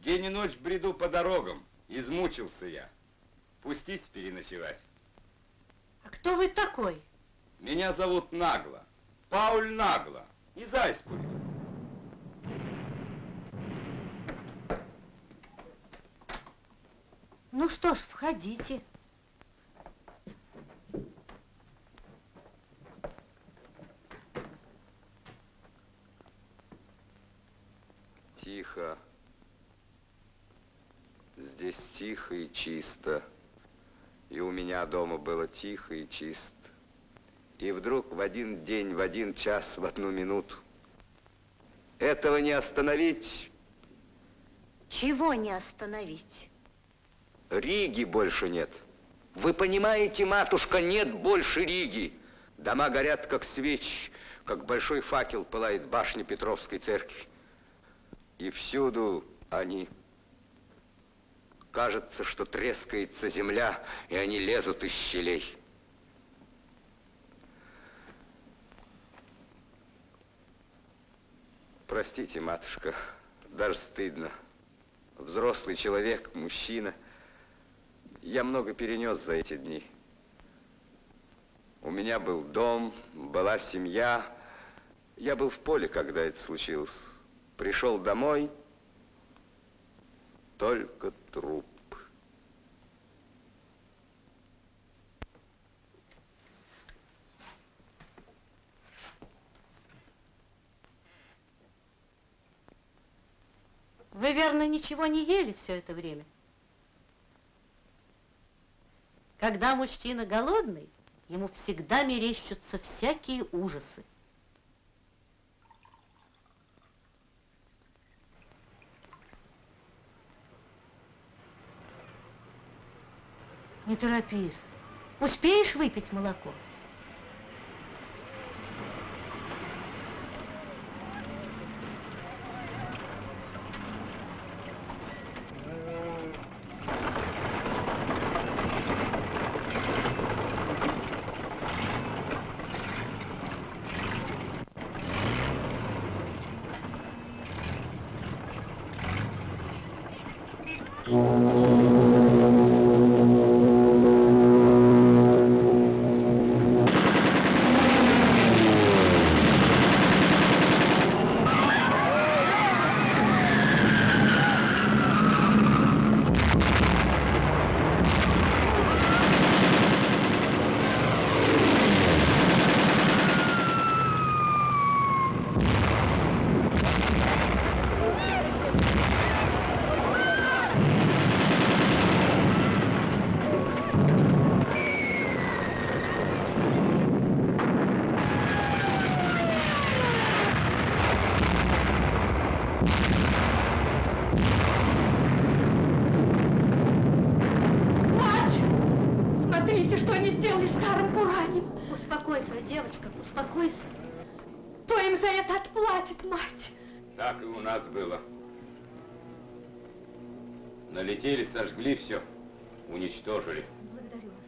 День и ночь бреду по дорогам. Измучился я. Пустись переночевать. А кто вы такой? Меня зовут Нагло. Пауль Нагло. Из Айспуля. Ну что ж, входите. Тихо. Здесь тихо и чисто. И у меня дома было тихо и чисто. И вдруг в один день, в один час, в одну минуту. Этого не остановить. Чего не остановить? Риги больше нет. Вы понимаете, матушка, нет больше Риги. Дома горят, как свеч, как большой факел пылает башня Петровской церкви. И всюду они. Кажется, что трескается земля, и они лезут из щелей. Простите, матушка, даже стыдно. Взрослый человек, мужчина. Я много перенес за эти дни. У меня был дом, была семья. Я был в поле, когда это случилось. Пришел домой, только труп. Вы, верно, ничего не ели все это время? Когда мужчина голодный, ему всегда мерещатся всякие ужасы. Не торопись. Успеешь выпить молоко? Мать! Смотрите, что они сделали старым Буранем. Успокойся, девочка, успокойся. Кто им за это отплатит, мать? Так и у нас было. Налетели, сожгли все, уничтожили. Благодарю вас.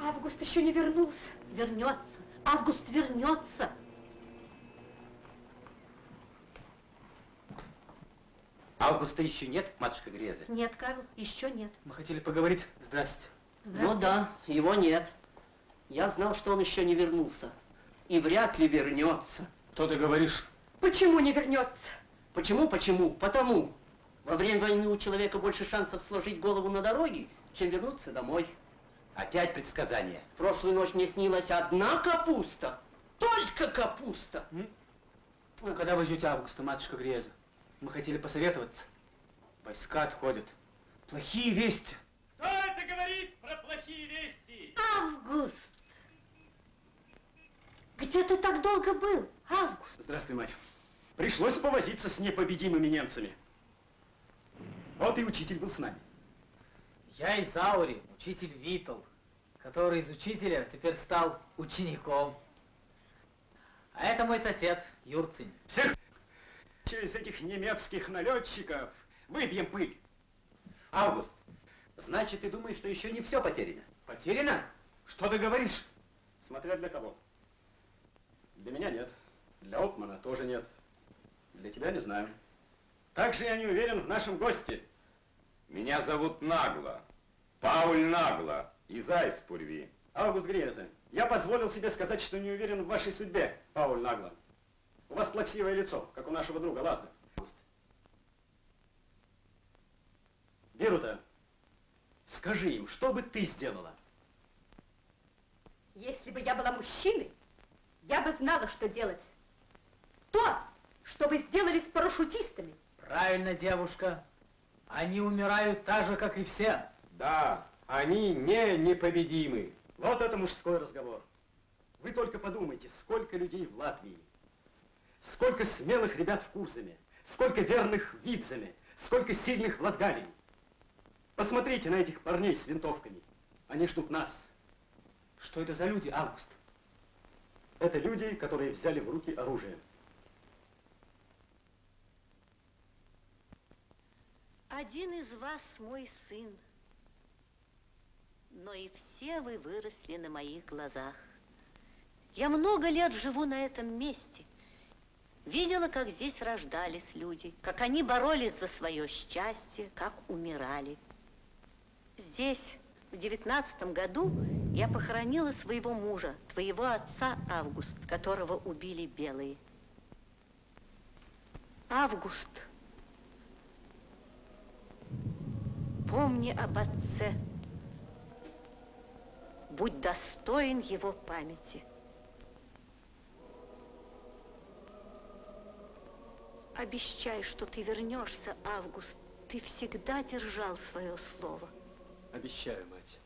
Август еще не вернулся. Вернется. Август вернется. Августа еще нет, матушка Греза? Нет, Карл, еще нет. Мы хотели поговорить. Здрасте. Здравствуйте. Ну да, его нет. Я знал, что он еще не вернулся. И вряд ли вернется. Что ты говоришь? Почему не вернется? Почему, почему? Потому. Во время войны у человека больше шансов сложить голову на дороге, чем вернуться домой. Опять предсказание. Прошлую ночь мне снилась одна капуста. Только капуста. Ну, когда вы ждете августа, матушка Греза? Мы хотели посоветоваться. Войска отходят. Плохие вести. Кто это говорит про плохие вести? Август! Где ты так долго был, Август? Здравствуй, мать. Пришлось повозиться с непобедимыми немцами. Вот и учитель был с нами. Я из Аури, учитель Витл, который из учителя теперь стал учеником. А это мой сосед, Юрцин. Всех через этих немецких налетчиков выбьем пыль. Август, значит, ты думаешь, что еще не все потеряно? Потеряно? Что ты говоришь? Смотря для кого. Для меня нет. Для Опмана тоже нет. Для тебя не знаю. Также я не уверен в нашем госте. Меня зовут Нагло. Пауль Нагло. Из Айспурви. Август Греза, я позволил себе сказать, что не уверен в вашей судьбе, Пауль Нагло. У вас плаксивое лицо, как у нашего друга Лазда. Берута, скажи им, что бы ты сделала? Если бы я была мужчиной, я бы знала, что делать. То, что вы сделали с парашютистами. Правильно, девушка. Они умирают так же, как и все. Да, они не непобедимы. Вот это мужской разговор. Вы только подумайте, сколько людей в Латвии, сколько смелых ребят в Курзаме, сколько верных в Видзаме, сколько сильных в Латгалии. Посмотрите на этих парней с винтовками. Они ждут нас. Что это за люди, Август? Это люди, которые взяли в руки оружие. Один из вас мой сын, но и все вы выросли на моих глазах. Я много лет живу на этом месте. Видела, как здесь рождались люди, как они боролись за свое счастье, как умирали. Здесь, в девятнадцатом году, я похоронила своего мужа, твоего отца Август, которого убили белые. Август, помни об отце. Будь достоин его памяти. Обещай, что ты вернешься, Август. Ты всегда держал свое слово. Обещаю, мать.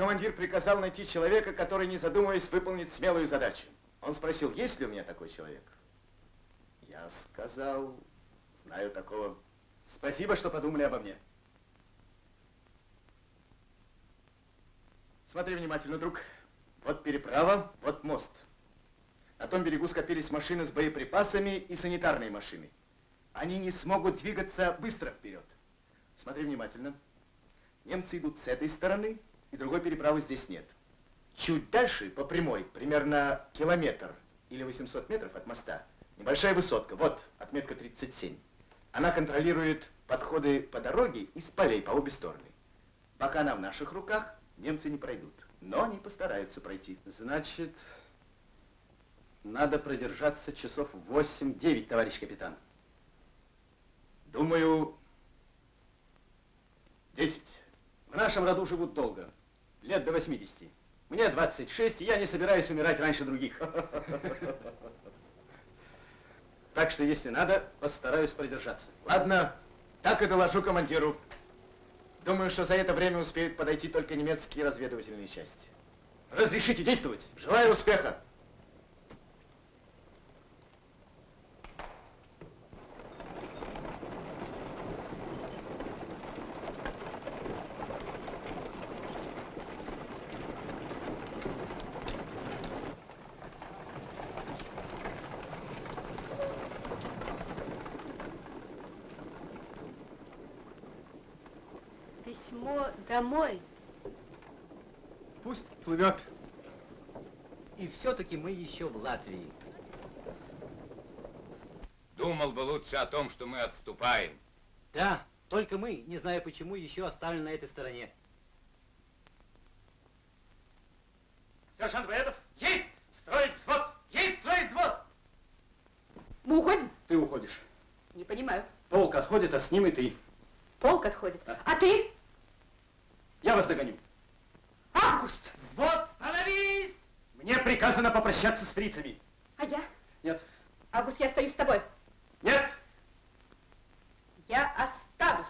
Командир приказал найти человека, который, не задумываясь, выполнит смелую задачу. Он спросил, есть ли у меня такой человек? Я сказал, знаю такого. Спасибо, что подумали обо мне. Смотри внимательно, друг. Вот переправа, вот мост. На том берегу скопились машины с боеприпасами и санитарные машины. Они не смогут двигаться быстро вперед. Смотри внимательно. Немцы идут с этой стороны, и другой переправы здесь нет. Чуть дальше, по прямой, примерно километр или 800 метров от моста, небольшая высотка, вот отметка 37. Она контролирует подходы по дороге из полей по обе стороны. Пока она в наших руках, немцы не пройдут. Но они постараются пройти. Значит, надо продержаться часов 8-9, товарищ капитан. Думаю, 10. В нашем роду живут долго, лет до 80. Мне 26, и я не собираюсь умирать раньше других. Так что, если надо, постараюсь продержаться. Ладно, так и доложу командиру. Думаю, что за это время успеют подойти только немецкие разведывательные части. Разрешите действовать? Желаю успеха! Все-таки мы еще в Латвии. Думал бы лучше о том, что мы отступаем. Да, только мы, не зная почему, еще оставлены на этой стороне. Сержант Боятов, есть! Строить взвод! Есть строить взвод! Мы уходим? Ты уходишь. Не понимаю. Полк отходит, а с ним и ты. Полк отходит. А ты? Я вас догоню. Август! Взвод, становись! Мне приказано попрощаться с фрицами. А я? Нет. Август, я остаюсь с тобой. Нет! Я останусь.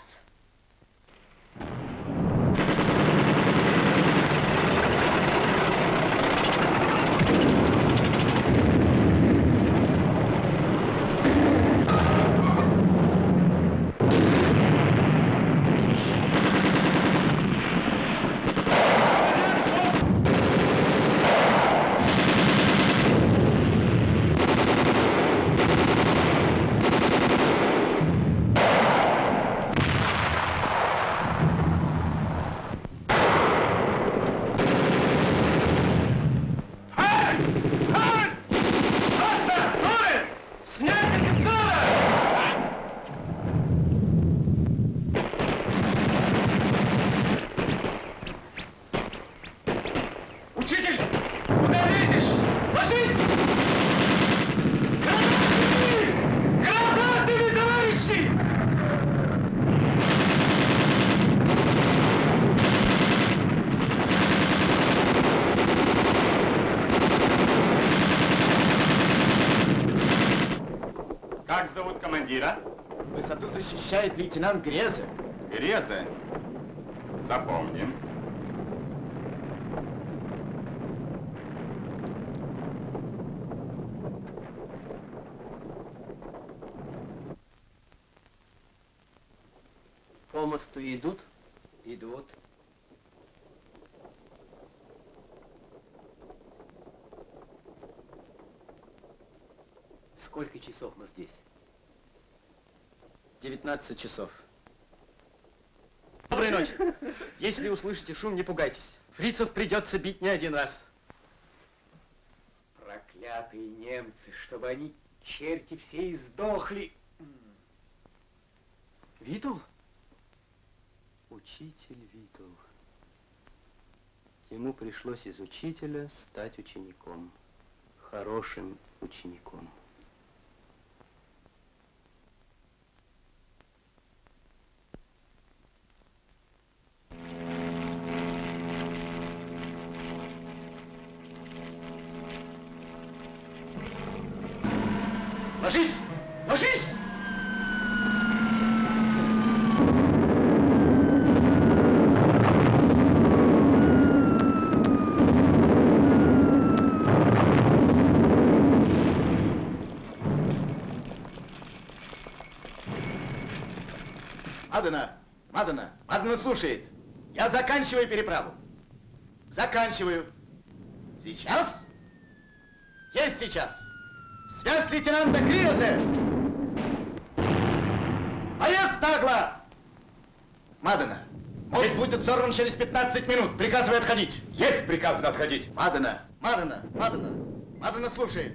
Снять офицера! Учитель! Куда лезешь? Ложись! Гранатами! Гранатами, товарищи! Как зовут командира? Высоту защищает лейтенант Грезе. Греза. Запомним. По мосту идут? Идут. Сколько часов мы здесь? 19 часов. Доброй ночи. Если услышите шум, не пугайтесь. Фрицев придется бить не один раз. Проклятые немцы, чтобы они, черти, все издохли. Витул? Учитель Витул. Ему пришлось из учителя стать учеником. Хорошим учеником. Мадана слушает. Я заканчиваю переправу. Заканчиваю. Сейчас? Есть сейчас. Связь лейтенанта Гриезе. Боец нагло! Мадана, мост будет сорван через 15 минут. Приказывай отходить. Есть приказано отходить. Мадана, Мадана, Мадана. Мадана слушает.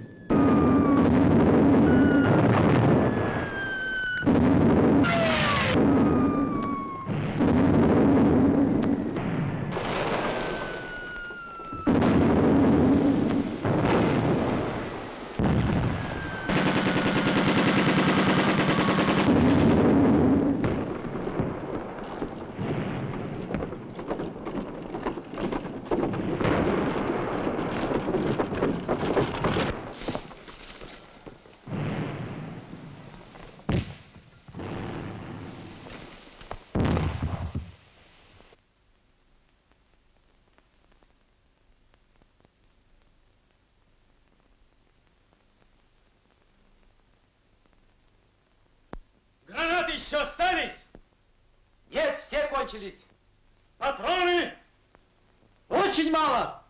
Гранаты еще остались? Нет, все кончились. Патроны? Очень мало.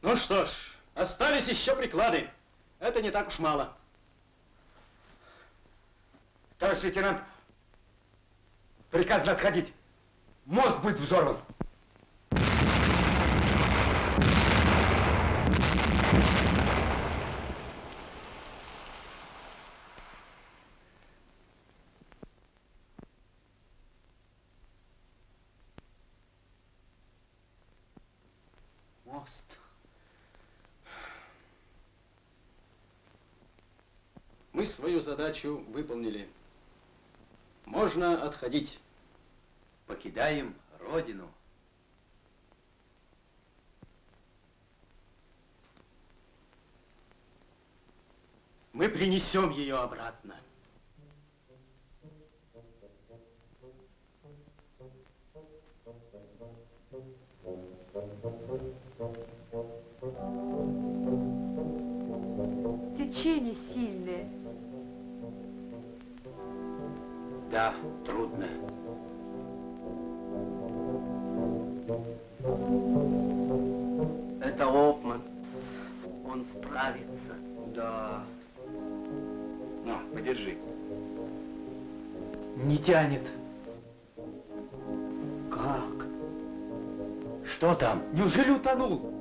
Ну что ж, остались еще приклады. Это не так уж мало. Товарищ лейтенант, приказано отходить. Мост будет взорван. Август. Мы свою задачу выполнили. Можно отходить. Покидаем родину. Мы принесем ее обратно. Течение сильное. Да, трудно. Это Опман. Он справится. Да. На, подержи. Не тянет. Как? Что там? Неужели утонул?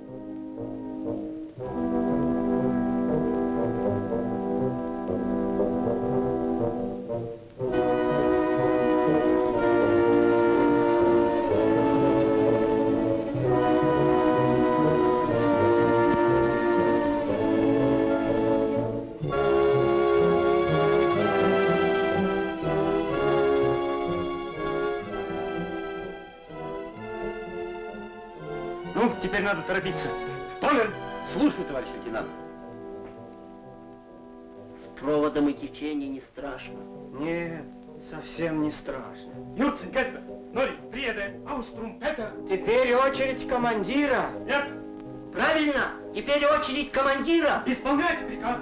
Теперь надо торопиться. Тонер! Слушаю, товарищ лейтенант. С проводом и течением не страшно. Нет, совсем не страшно. Юрцен, Каспер, Нори, Приеде, Ауструм, Петер. Теперь очередь командира. Нет, Правильно! Теперь очередь командира! исполняйте приказ.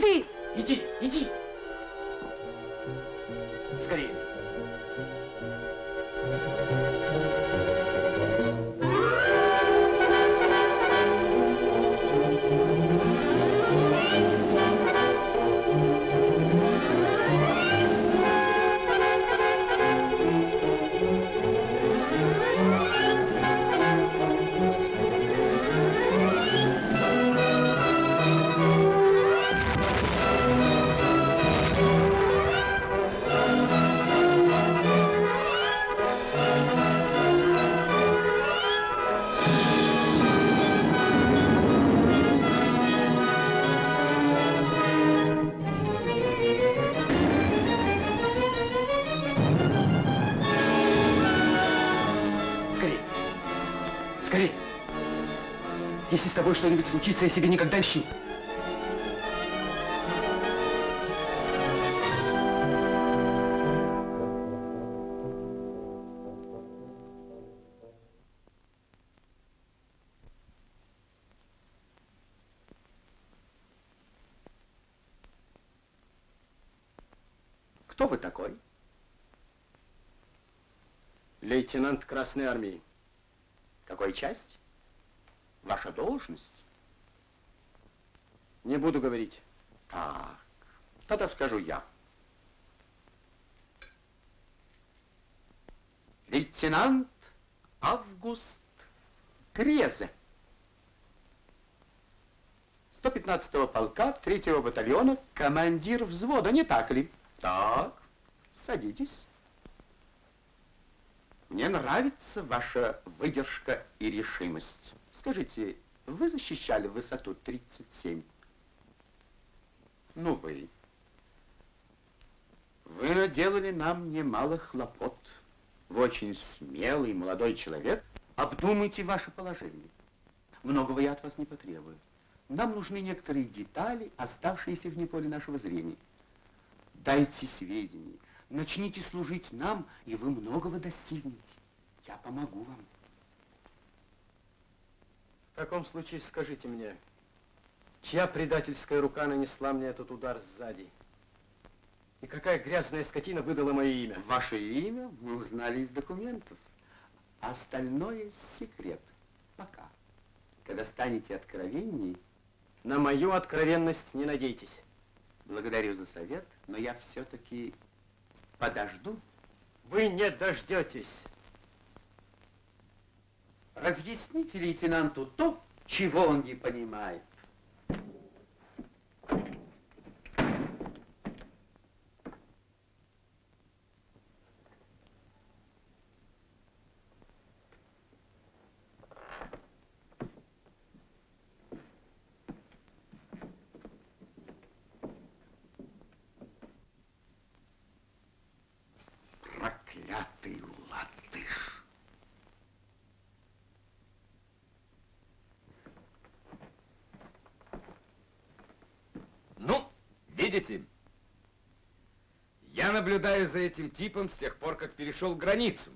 А ты? иди, иди. Скорее. Если с тобой что-нибудь случится, я себе никогда не щи. Кто вы такой? Лейтенант Красной Армии. Какой часть? Должность? Не буду говорить. Так, тогда скажу я. Лейтенант Август Крезе. 115-го полка, 3-го батальона, командир взвода, не так ли? Так, садитесь. Мне нравится ваша выдержка и решимость. Скажите, вы защищали высоту 37? Ну, вы. Вы наделали нам немало хлопот. Вы очень смелый молодой человек. Обдумайте ваше положение. Многого я от вас не потребую. Нам нужны некоторые детали, оставшиеся вне поля нашего зрения. Дайте сведения, Начните служить нам, и вы многого достигнете. Я помогу вам. В таком случае скажите мне, чья предательская рука нанесла мне этот удар сзади? И какая грязная скотина выдала мое имя? Ваше имя мы узнали из документов. А остальное секрет. Пока. Когда станете откровенней... На мою откровенность не надейтесь. Благодарю за совет, но я все-таки подожду. Вы не дождетесь. Разъясните лейтенанту то, чего он не понимает. Видите? Я наблюдаю за этим типом с тех пор, как перешел границу.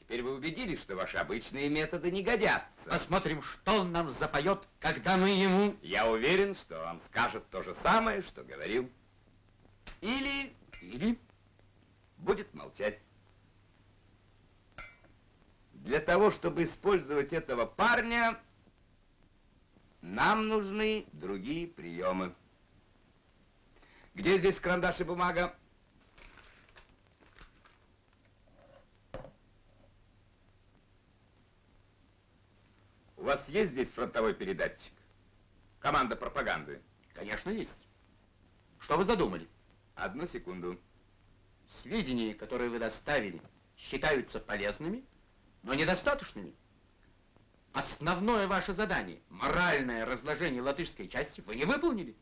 Теперь вы убедились, что ваши обычные методы не годятся. Посмотрим, что он нам запоет, когда мы ему... Я уверен, что он скажет то же самое, что говорил. Или... Или... Будет молчать. Для того, чтобы использовать этого парня, нам нужны другие приемы. Где здесь карандаш и бумага? У вас есть здесь фронтовой передатчик? Команда пропаганды. Конечно, есть. Что вы задумали? Одну секунду. Сведения, которые вы доставили, считаются полезными, но недостаточными. Основное ваше задание, моральное разложение латышской части, вы не выполнили.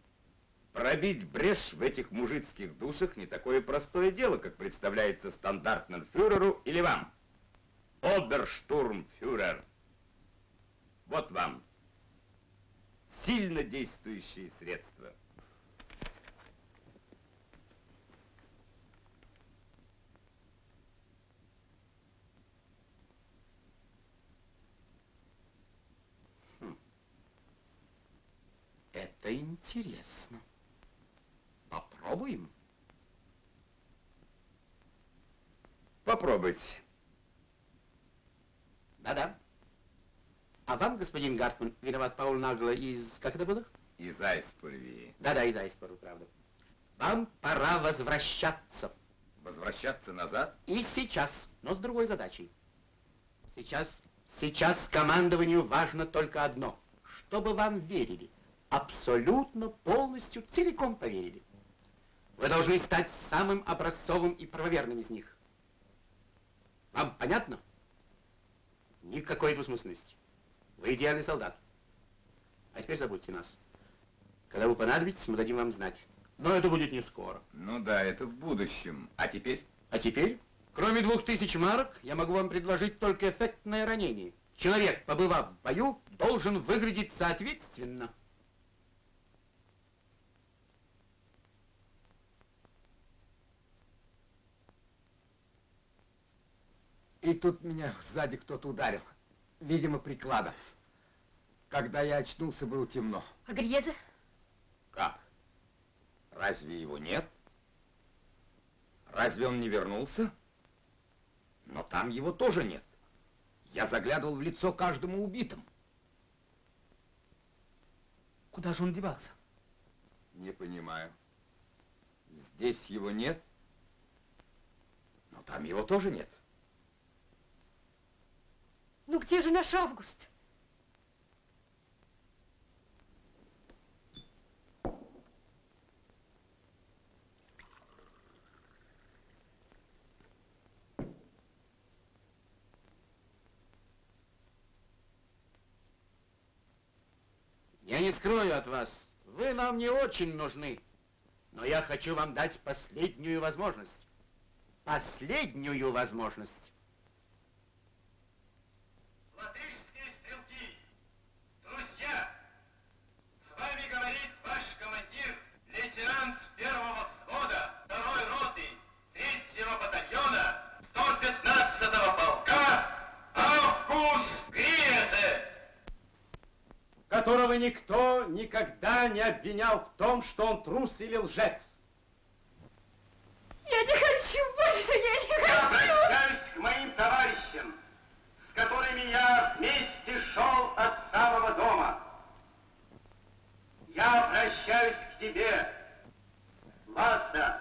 Пробить брешь в этих мужицких душах не такое простое дело, как представляется стандартным фюреру или вам. Оберштурмфюрер. Вот вам. Сильно действующие средства. Это интересно. Попробуем. Попробуйте. Да-да. А вам, господин Гартман, виноват Пауль Нагло из... Как это было? Из Айспульви. Да-да, из Айспору, правда. Вам пора возвращаться. Возвращаться назад? И сейчас, но с другой задачей. Сейчас, сейчас командованию важно только одно. Чтобы вам верили. Абсолютно, полностью, целиком поверили. Вы должны стать самым образцовым и правоверным из них. Вам понятно? Никакой двусмысленности. Вы идеальный солдат. А теперь забудьте нас. Когда вы понадобитесь, мы дадим вам знать. Но это будет не скоро. Ну да, это в будущем. А теперь? А теперь, кроме двух тысяч марок, я могу вам предложить только эффектное ранение. Человек, побывав в бою, должен выглядеть соответственно. И тут меня сзади кто-то ударил. Видимо, прикладом. Когда я очнулся, было темно. А Грьеза? Как? Разве его нет? Разве он не вернулся? Но там его тоже нет. Я заглядывал в лицо каждому убитому. Куда же он девался? Не понимаю. Здесь его нет, но там его тоже нет. Ну где же наш Август? Я не скрою от вас, вы нам не очень нужны. Но я хочу вам дать последнюю возможность. Последнюю возможность. Которого никто никогда не обвинял в том, что он трус или лжец. Я не хочу больше, я не Я хочу! обращаюсь к моим товарищам, с которыми я вместе шел от самого дома. Я обращаюсь к тебе, Лазда,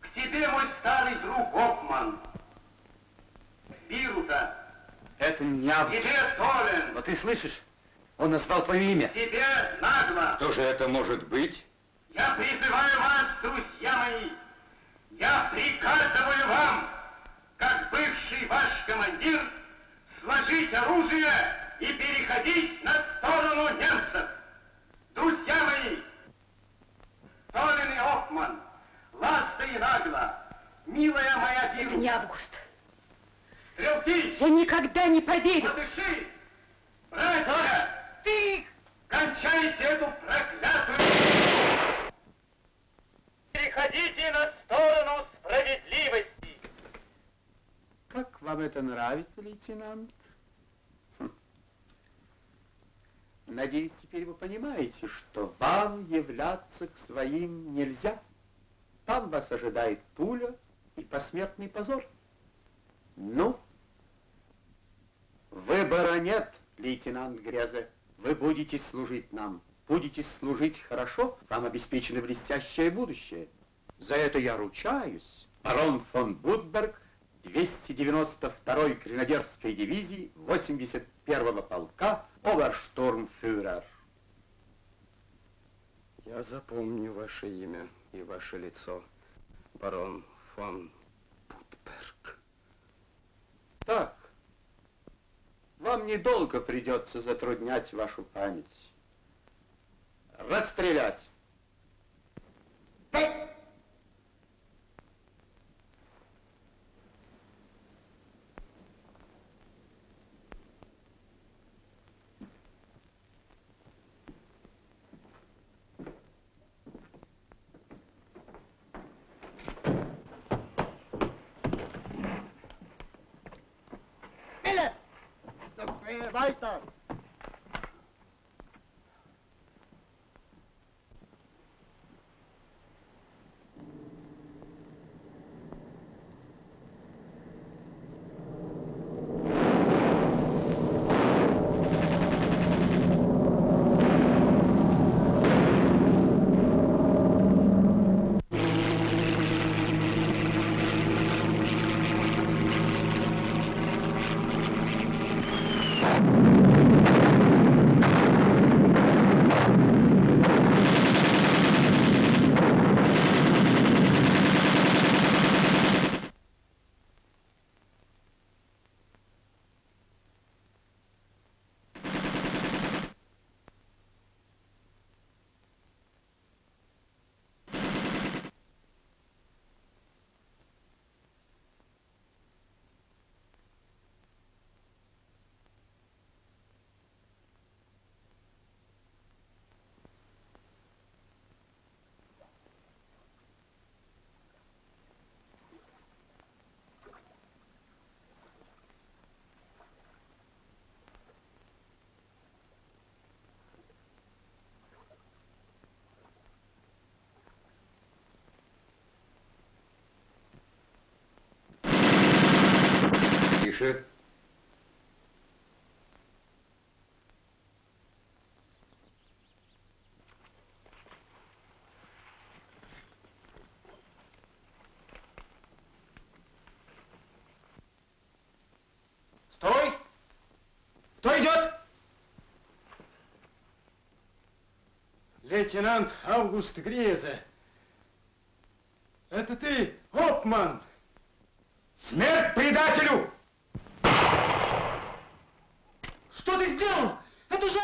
к тебе, мой старый друг Гофман, Бирута, Это не тебе, Толен, Но ты слышишь? Он назвал твое имя. тебе, Нагло. Кто же это может быть? Я призываю вас, друзья мои, я приказываю вам, как бывший ваш командир, сложить оружие и переходить на сторону немцев. Друзья мои, Толин и Опман, Ласта и Нагла, милая моя Это Биру, не Август. стрелки, Я никогда не поверю. подыши, братья, ты кончайте эту проклятую... Переходите на сторону справедливости. Как вам это нравится, лейтенант? Хм. Надеюсь, теперь вы понимаете, что вам являться к своим нельзя. Там вас ожидает пуля и посмертный позор. Ну, выбора нет, лейтенант Грязе. Вы будете служить нам. Будете служить хорошо, вам обеспечено блестящее будущее. За это я ручаюсь. Барон фон Будберг, 292-й гренадерской дивизии 81-го полка, оберштурмфюрер. Я запомню ваше имя и ваше лицо, барон фон Путберг. Так, вам недолго придется затруднять вашу память. Расстрелять! Тише. Стой! Кто идет? Лейтенант Август Грезе. Это ты, Опман? Смерть предателю! Что ты сделал? Это же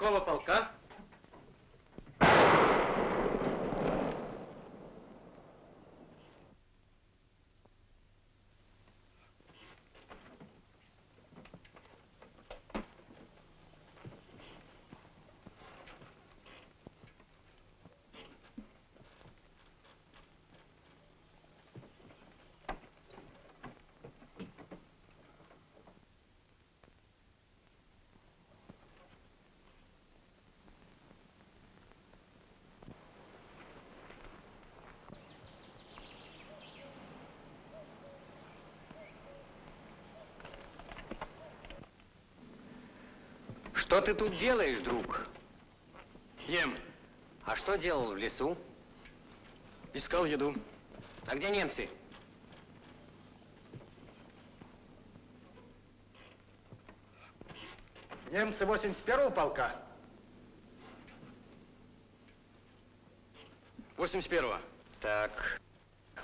Какого полка? Что ты тут делаешь, друг? Ем. А что делал в лесу? Искал еду. А где немцы? Немцы 81-го полка. 81-го. Так,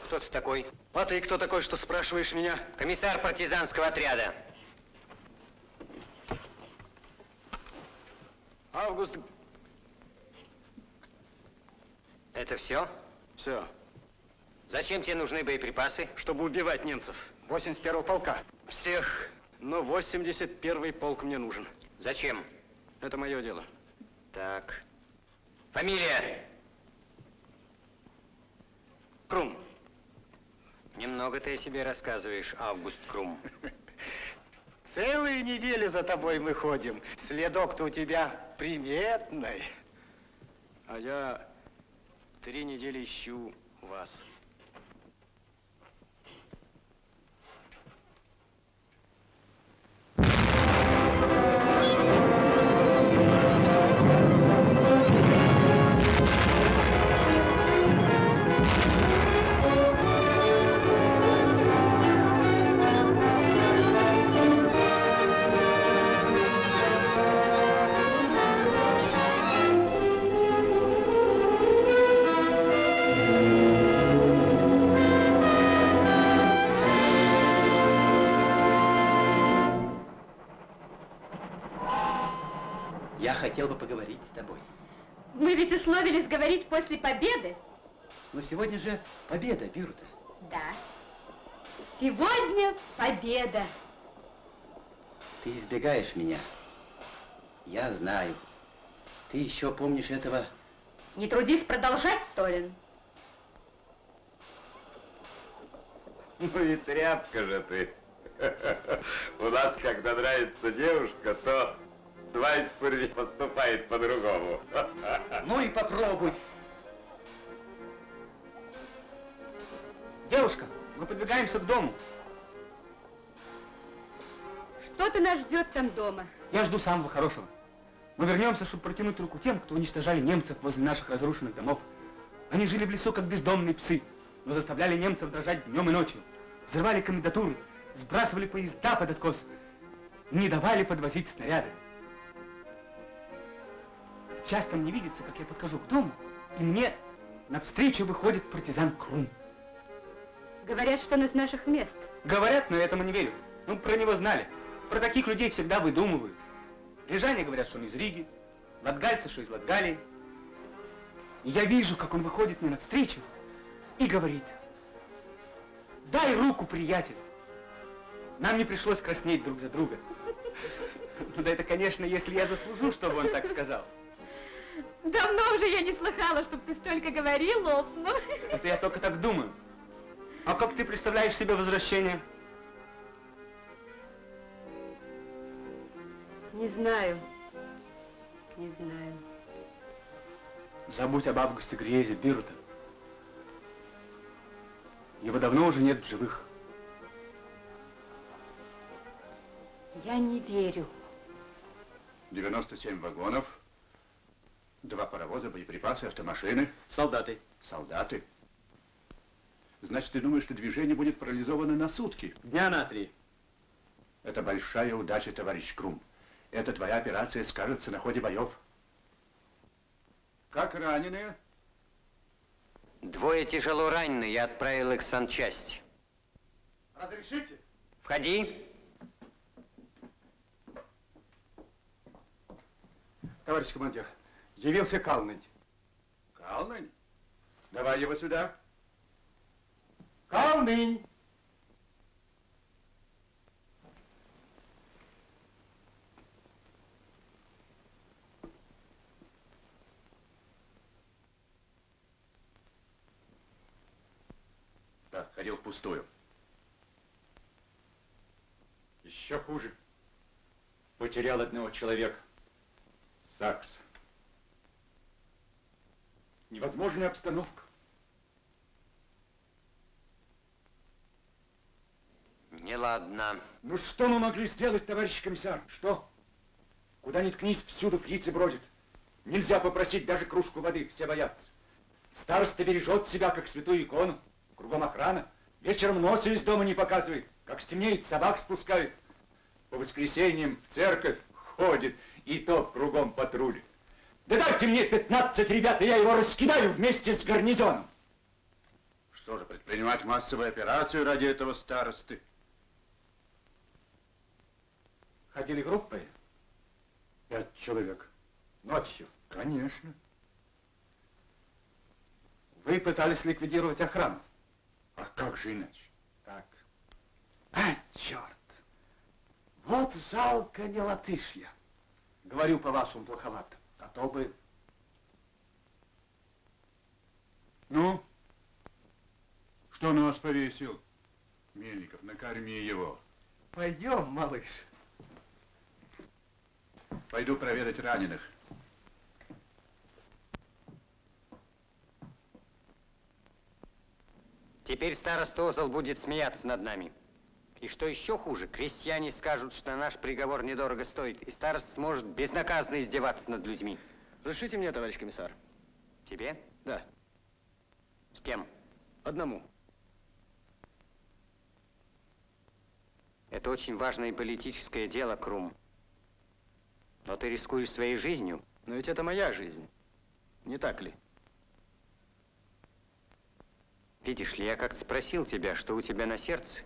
кто ты такой? А ты кто такой, что спрашиваешь меня? Комиссар партизанского отряда. Август. Это все? Все. Зачем тебе нужны боеприпасы? Чтобы убивать немцев. 81-го полка. Всех. Но 81-й полк мне нужен. Зачем? Это мое дело. Так. Фамилия? Крум. Немного ты о себе рассказываешь, Август Крум. Целые недели за тобой мы ходим. Следок-то у тебя приметный. А я три недели ищу вас. После победы. Но сегодня же победа, Бирта. Да. Сегодня победа. Ты избегаешь меня. Я знаю. Ты еще помнишь этого... Не трудись продолжать, Толин. Ну и тряпка же ты. У нас, когда нравится девушка, то Вайспурви поступает по-другому. Ну и попробуй. Девушка, мы подвигаемся к дому. Что-то нас ждет там дома. Я жду самого хорошего. Мы вернемся, чтобы протянуть руку тем, кто уничтожали немцев возле наших разрушенных домов. Они жили в лесу, как бездомные псы, но заставляли немцев дрожать днем и ночью. Взрывали комендатуры, сбрасывали поезда под откос, не давали подвозить снаряды. Часто мне видится, как я подхожу к дому, и мне навстречу выходит партизан Крум. Говорят, что он из наших мест. Говорят, но я этому не верю. Ну, про него знали. Про таких людей всегда выдумывают. Рижане говорят, что он из Риги, латгальцы, что из Латгалии. И я вижу, как он выходит мне навстречу и говорит, дай руку, приятель. Нам не пришлось краснеть друг за друга. Ну да это, конечно, если я заслужу, чтобы он так сказал. Давно уже я не слыхала, чтобы ты столько говорил, лопну. Это я только так думаю. А как ты представляешь себе возвращение? Не знаю. Не знаю. Забудь об Августе Гриезе Бирута. Его давно уже нет в живых. Я не верю. 97 вагонов, два паровоза, боеприпасы, автомашины. Солдаты. Солдаты. Значит, ты думаешь, что движение будет парализовано на сутки? Дня на три. Это большая удача, товарищ Крум. Это твоя операция скажется на ходе боев. Как раненые? Двое тяжело ранены, я отправил их в санчасть. Разрешите? Входи. Товарищ командир, явился Калнынь. Калнынь? Давай его сюда. Калнынь! Да, ходил впустую. Еще хуже. Потерял одного человека. Сакс. Невозможная обстановка. Неладно. Ну что мы могли сделать, товарищ комиссар? Что? Куда ни ткнись, всюду фрицы бродят. Нельзя попросить даже кружку воды, все боятся. Староста бережет себя, как святую икону. Кругом охрана. Вечером носа из дома не показывает. Как стемнеет, собак спускает. По воскресеньям в церковь ходит, и то кругом патруль. Да дайте мне 15 ребят, и я его раскидаю вместе с гарнизоном. Что же, предпринимать массовую операцию ради этого старосты? Ходили группой Пять человек. ночью. Конечно. Вы пытались ликвидировать охрану. А как же иначе? Так. А, черт! Вот жалко не латышья. Говорю по-вашему плоховато. А то бы... Ну? Что на вас повесил? Мельников, накорми его. Пойдем, малыш. Пойду проведать раненых. Теперь староста Озел будет смеяться над нами. И что еще хуже, крестьяне скажут, что наш приговор недорого стоит, и староста сможет безнаказанно издеваться над людьми. Разрешите мне, товарищ комиссар? Тебе? Да, С кем? одному. Это очень важное политическое дело, Крум. Но ты рискуешь своей жизнью. Но ведь это моя жизнь. Не так ли? Видишь ли, я как-то спросил тебя, что у тебя на сердце.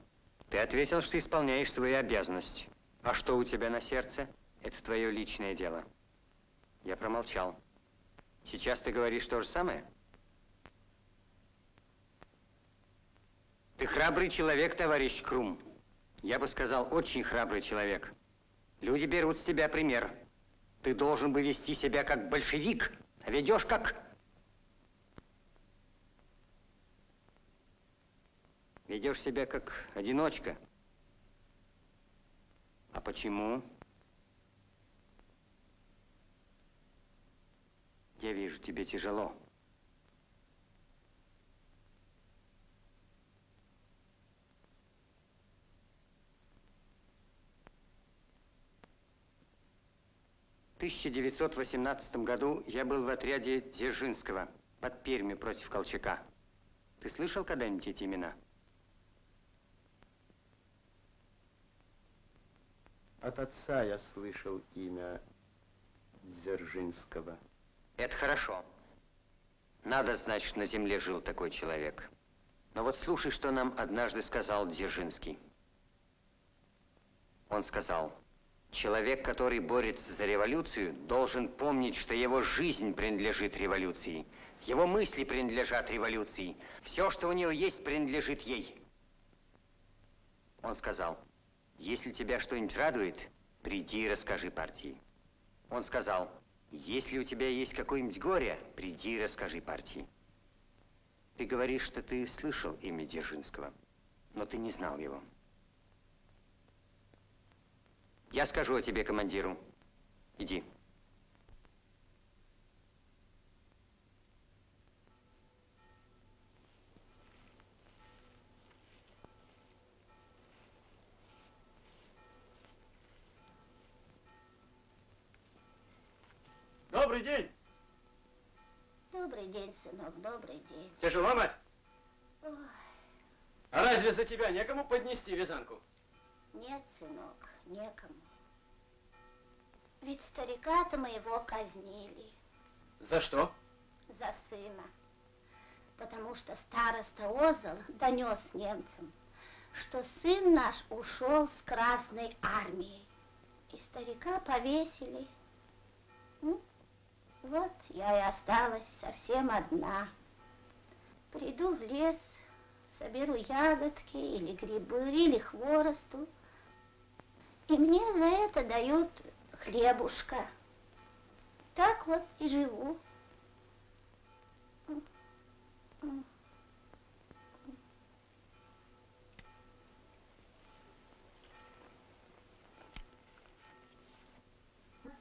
Ты ответил, что исполняешь свои обязанности. А что у тебя на сердце, это твое личное дело. Я промолчал. Сейчас ты говоришь то же самое? Ты храбрый человек, товарищ Крум. Я бы сказал, очень храбрый человек. Люди берут с тебя пример. Ты должен бы вести себя как большевик, а ведешь как... Ведешь себя как одиночка. А почему? Я вижу, тебе тяжело. 1918 году я был в отряде Дзержинского под Перми против Колчака. Ты слышал когда-нибудь эти имена? От отца я слышал имя Дзержинского. Это хорошо. Надо знать, что на земле жил такой человек. Но вот слушай, что нам однажды сказал Дзержинский. Он сказал, человек, который борется за революцию, должен помнить, что его жизнь принадлежит революции. Его мысли принадлежат революции. Все, что у него есть, принадлежит ей. Он сказал, если тебя что-нибудь радует, приди и расскажи партии. Он сказал, если у тебя есть какое-нибудь горе, приди и расскажи партии. Ты говоришь, что ты слышал имя Дзержинского, но ты не знал его. Я скажу о тебе командиру. Иди. Добрый день. Добрый день, сынок, добрый день. Тяжело, мать? Ой, А разве за тебя некому поднести вязанку? нет, сынок, некому. Ведь старика-то моего казнили За что? за сына. Потому что староста Озел донес немцам, что сын наш ушел с Красной армией. И старика повесили. Ну, Вот я и осталась совсем одна. Приду в лес, соберу ягодки или грибы, или хворосту, и мне за это дают хлебушка. Так вот и живу.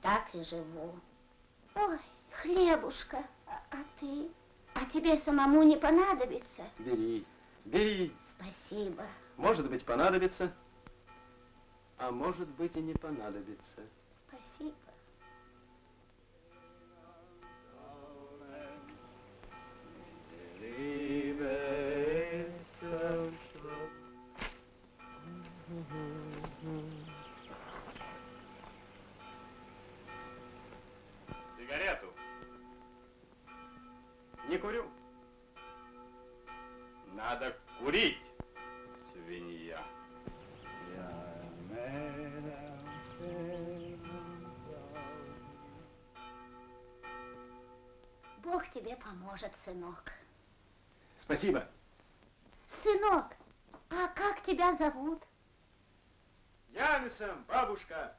Так и живу. Ой, хлебушка, а, а ты? А тебе самому не понадобится? Бери, бери. Спасибо. Может быть, понадобится, а может быть и не понадобится. Спасибо. Сигарету. Не курю. Надо курить, поможет, сынок. Спасибо. Сынок, а как тебя зовут? Янсом, бабушка.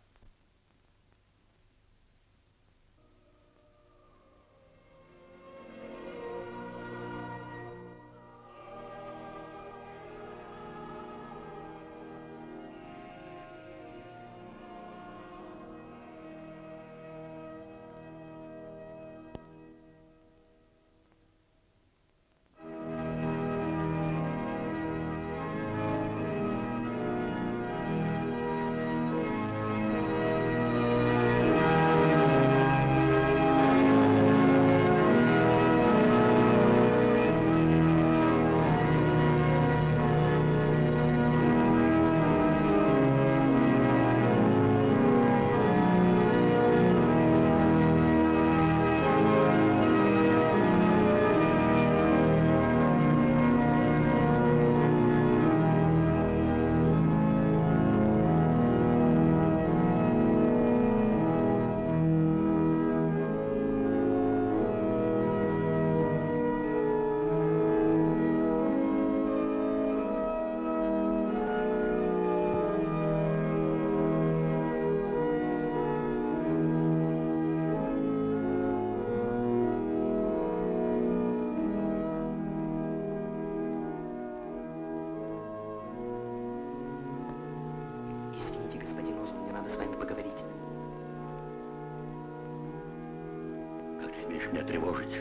Тревожить?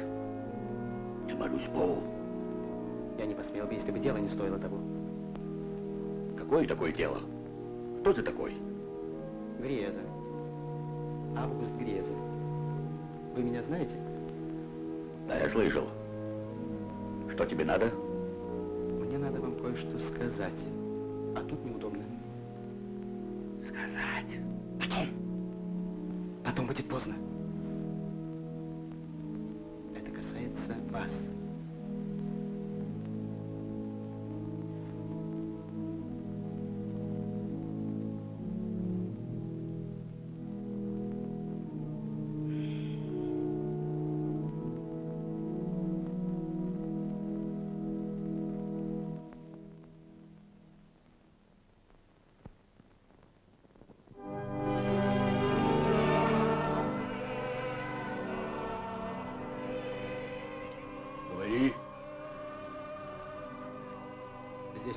Я молюсь Богу. Я не посмел бы, если бы дело не стоило того. Какое такое дело? Кто ты такой? Греза. Август Греза. Вы меня знаете? Да, я слышал. Что тебе надо? Мне надо вам кое-что сказать. А тут неудобно. Сказать? Потом. Потом будет поздно. Это касается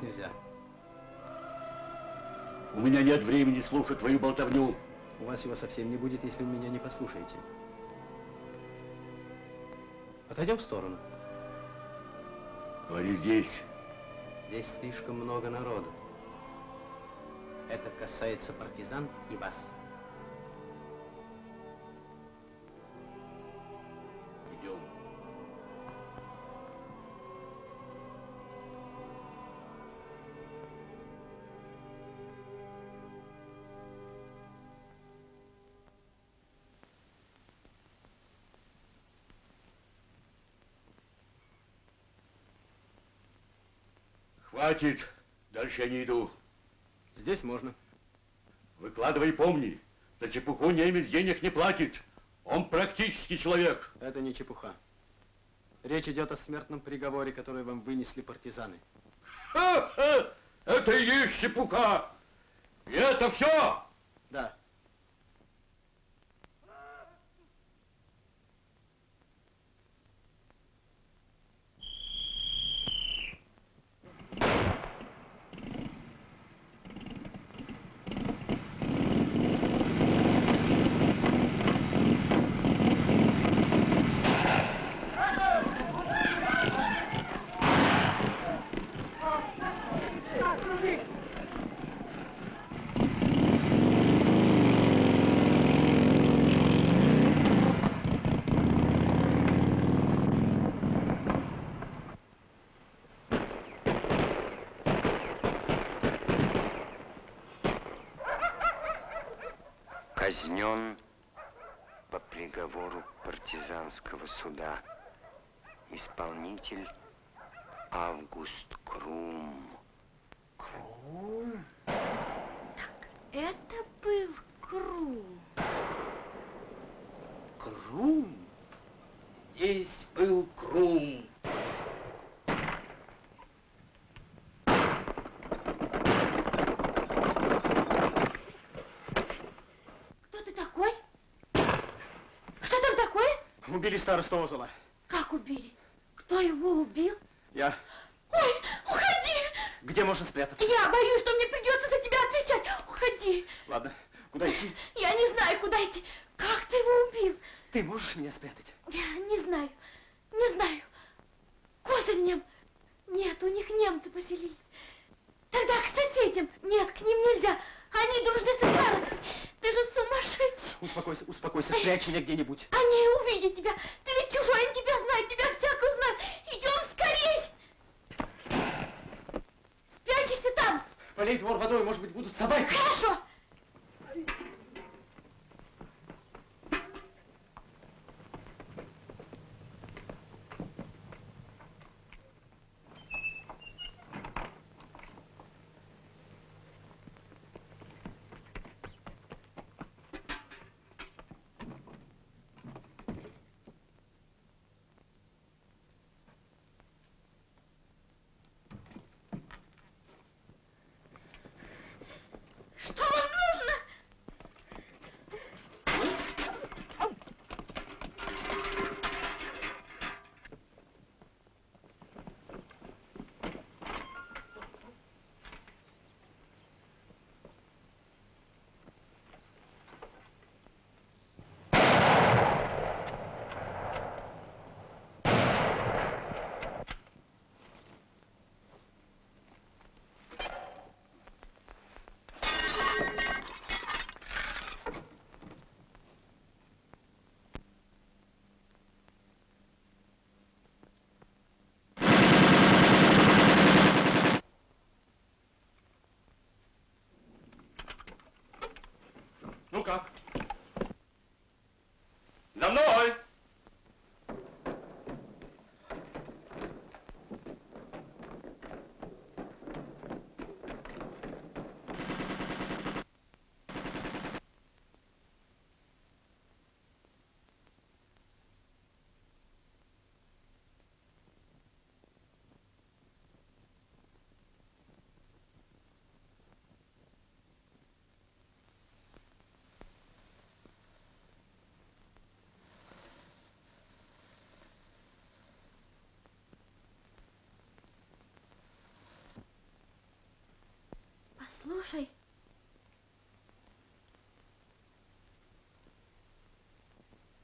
Здесь нельзя. У меня нет времени слушать твою болтовню. У вас его совсем не будет, если вы меня не послушаете. Отойдем в сторону. Говори здесь. Здесь слишком много народу. Это касается партизан и вас. Хватит. Дальше я не иду. Здесь можно. Выкладывай, помни. За чепуху немец денег не платит. Он практический человек. Это не чепуха. Речь идет о смертном приговоре, который вам вынесли партизаны. Ха-ха! Это и есть чепуха! И это все? Да. казнен по приговору партизанского суда. Исполнитель Август Крум. Крум? Так это был Крум. Крум? Здесь был Крум. Кто ты такой? Что там такое? Убили старосту Озола. Как убили? Кто его убил? Я. Ой, уходи! Где можно спрятаться? Я боюсь, что мне придется за тебя отвечать. Уходи. Ладно, куда идти? Я не знаю, куда идти. Как ты его убил? Ты можешь меня спрятать? Я не знаю, не знаю. Козырнем? Нет, у них немцы поселились. Тогда к соседям. Нет, к ним нельзя. Они дружны со старостой. Ты же сумасшедший. Успокойся, успокойся, спрячь меня где-нибудь. Они увидят тебя. Ты ведь чужой, они тебя знают, тебя всяко знают. Идем скорей. Спрячешься там. Полей двор водой, может быть, будут собаки. Хорошо.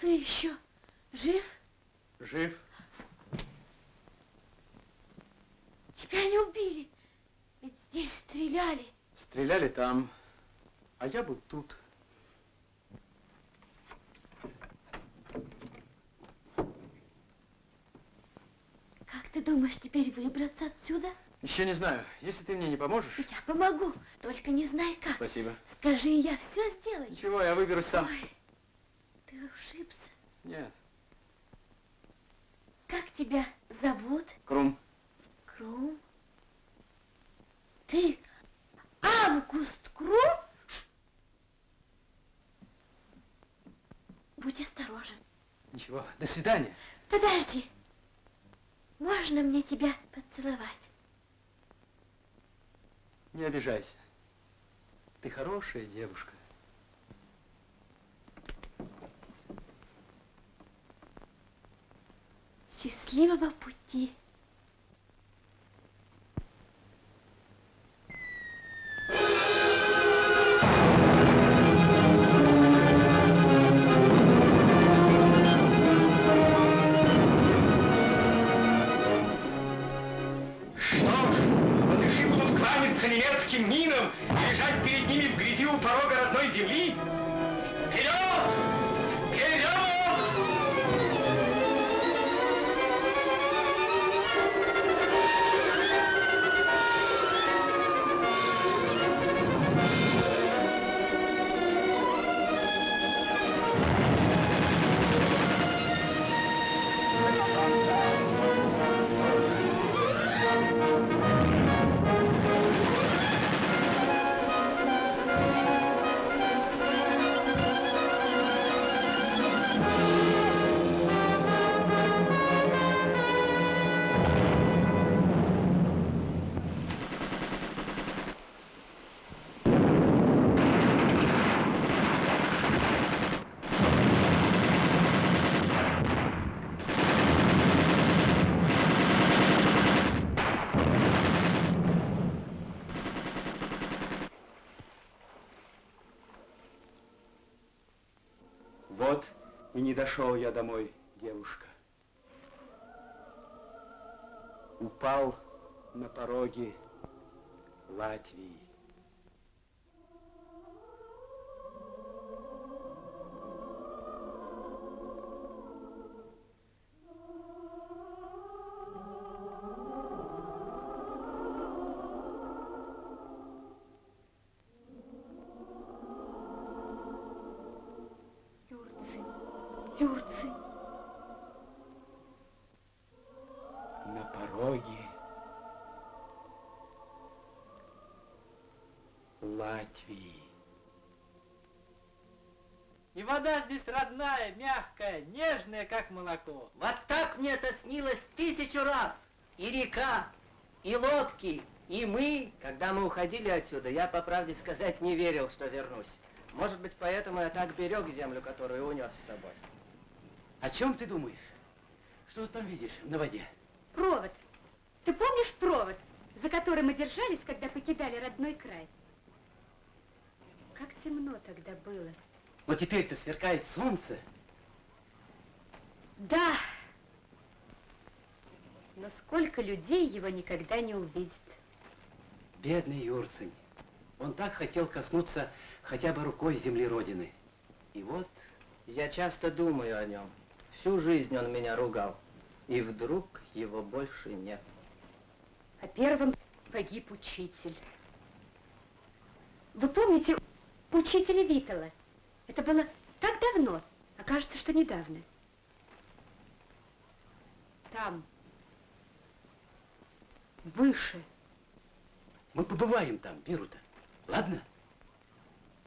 Ты еще жив? Жив. Тебя не убили. Ведь здесь стреляли. Стреляли там, а я был тут. Как ты думаешь теперь выбраться отсюда? Еще не знаю. Если ты мне не поможешь... Я помогу, только не знаю как. Спасибо. Скажи, я все сделаю. Ничего, я выберусь сам. Ой, ты ушибся. Нет. Как тебя зовут? Крум. Крум? Ты Август Крум? будь осторожен. Ничего, до свидания. Подожди. Можно мне тебя поцеловать? Не обижайся. Ты хорошая девушка. Счастливого пути. Не дошел я домой, девушка. Упал на пороге Латвии. Латвии. И вода здесь родная, мягкая, нежная, как молоко. Вот так мне это снилось тысячу раз. И река, и лодки, и мы. Когда мы уходили отсюда, я, по правде сказать, не верил, что вернусь. Может быть, поэтому я так берег землю, которую унес с собой. О чем ты думаешь? Что ты там видишь на воде? Провод. Ты помнишь провод, за который мы держались, когда покидали родной край? Как темно тогда было. Но теперь-то сверкает солнце. Да. Но сколько людей его никогда не увидит. Бедный Юрцень. Он так хотел коснуться хотя бы рукой земли Родины. И вот... Я часто думаю о нем. Всю жизнь он меня ругал. И вдруг его больше нет. А первым погиб учитель. Вы помните учителя Витала? Это было так давно, а кажется, что недавно. Там, выше. Мы побываем там, Бирута. Ладно?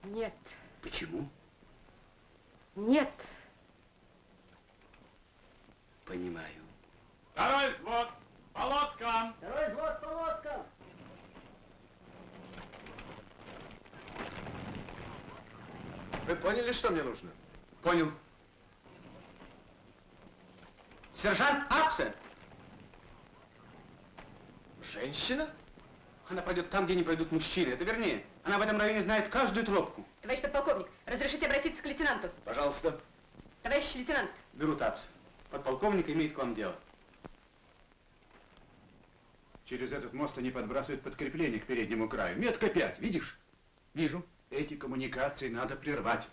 Нет, Почему? нет. Понимаю. Второй взвод, по лодкам. Второй взвод по лодкам. Вы поняли, что мне нужно? Понял. Сержант Апсе. Женщина? Она пойдет там, где не пройдут мужчины. Это вернее. Она в этом районе знает каждую тропку. Товарищ подполковник, разрешите обратиться к лейтенанту? Пожалуйста. Товарищ лейтенант, Берут Апсе. Подполковник имеет к вам дело. Через этот мост они подбрасывают подкрепление к переднему краю. Метка 5, видишь? Вижу. Эти коммуникации надо прервать,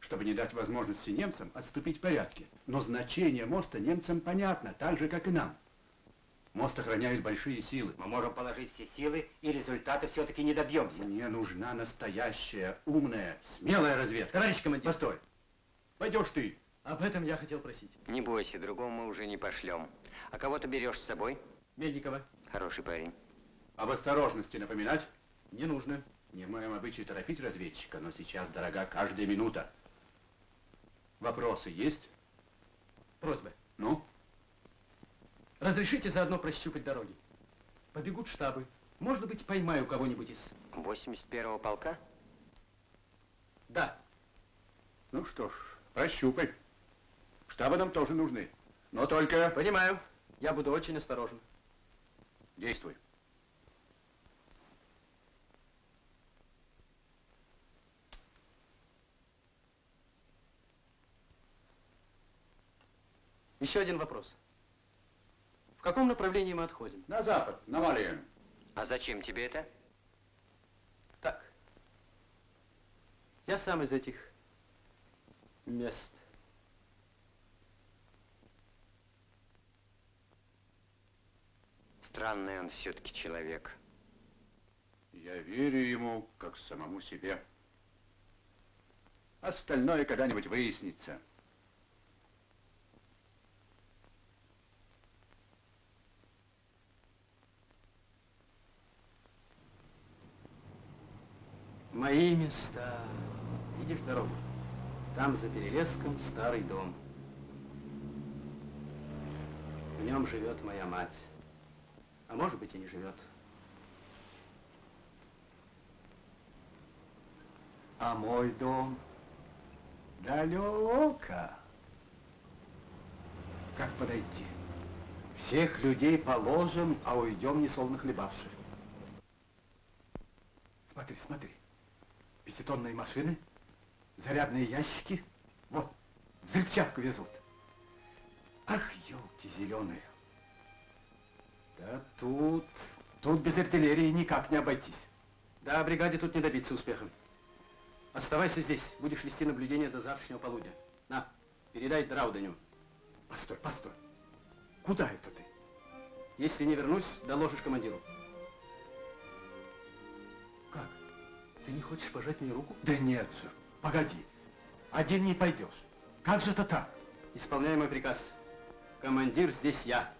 чтобы не дать возможности немцам отступить в порядке. Но значение моста немцам понятно, так же, как и нам. Мост охраняют большие силы. Мы можем положить все силы, и результата все-таки не добьемся. Мне нужна настоящая, умная, смелая разведка. Товарищ командир. Постой. Пойдешь ты. Об этом я хотел просить. Не бойся, другого мы уже не пошлем. А кого ты берешь с собой? Мельникова. Хороший парень. Об осторожности напоминать? Не нужно. Не в моем обычае торопить разведчика, но сейчас дорога каждая минута. Вопросы есть? Просьба. Ну? Разрешите заодно прощупать дороги. Побегут штабы. Может быть, поймаю кого-нибудь из... 81-го полка? Да. Ну что ж, прощупай. Штабы нам тоже нужны. Но только... Понимаю. Я буду очень осторожен. Действуй. Еще один вопрос. В каком направлении мы отходим? На запад, на Малию. А зачем тебе это? Так. Я сам из этих мест. Странный он все-таки человек. Я верю ему, как самому себе. Остальное когда-нибудь выяснится. Мои места. Видишь дорогу? Там за перелеском старый дом. В нем живет моя мать. А может быть и не живет. А мой дом далеко. Как подойти? Всех людей положим, а уйдем несолоно хлебавши. Смотри, смотри. Пятитонные машины, зарядные ящики. Вот, взрывчатку везут. Ах, елки зеленые. Да тут, тут без артиллерии никак не обойтись. Да, бригаде тут не добиться успеха. Оставайся здесь, будешь вести наблюдение до завтрашнего полудня. На, передай Драуденю. Постой, постой. Куда это ты? Если не вернусь, доложишь командиру. Ты не хочешь пожать мне руку? Да нет же, погоди. Один не пойдешь. Как же это так? Исполняй мой приказ. Командир здесь я.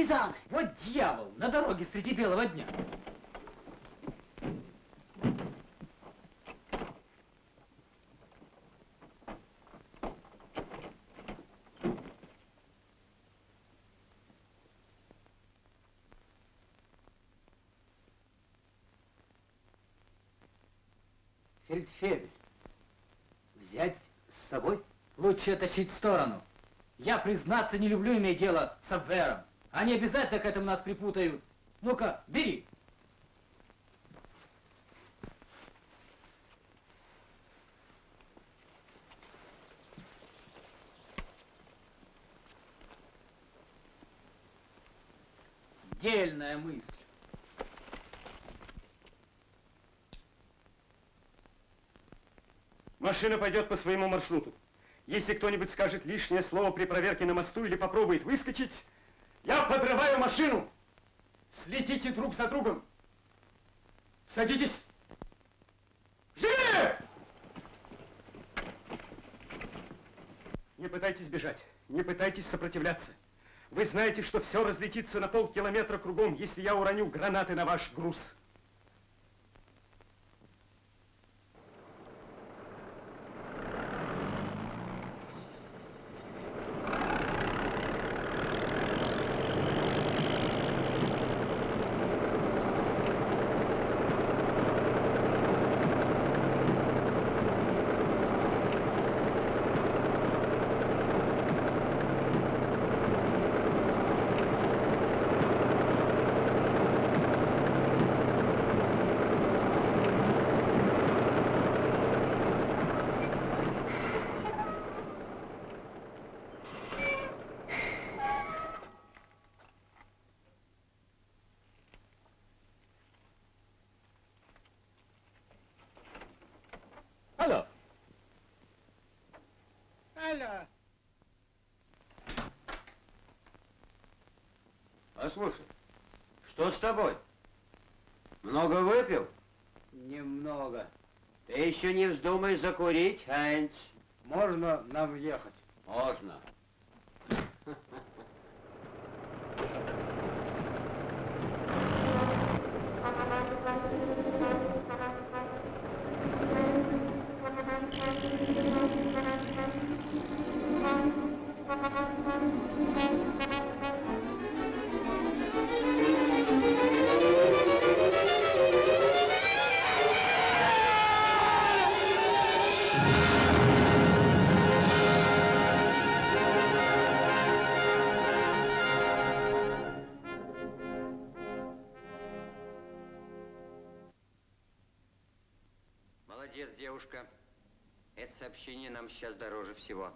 Партизаны! Вот дьявол, на дороге среди белого дня. Фельдфебель. Взять с собой? Лучше тащить в сторону. Я, признаться, не люблю иметь дело с Абвером. Они обязательно к этому нас припутают. Ну-ка, бери. Дельная мысль. Машина пойдет по своему маршруту. Если кто-нибудь скажет лишнее слово при проверке на мосту или попробует выскочить, я подрываю машину. Следите друг за другом. Садитесь. Живее! Не пытайтесь бежать, не пытайтесь сопротивляться. Вы знаете, что все разлетится на полкилометра кругом, если я уроню гранаты на ваш груз. Послушай, что с тобой? Много выпил? Немного. Ты еще не вздумай закурить, Хайнц. Можно нам ехать? Можно. Это сообщение нам сейчас дороже всего.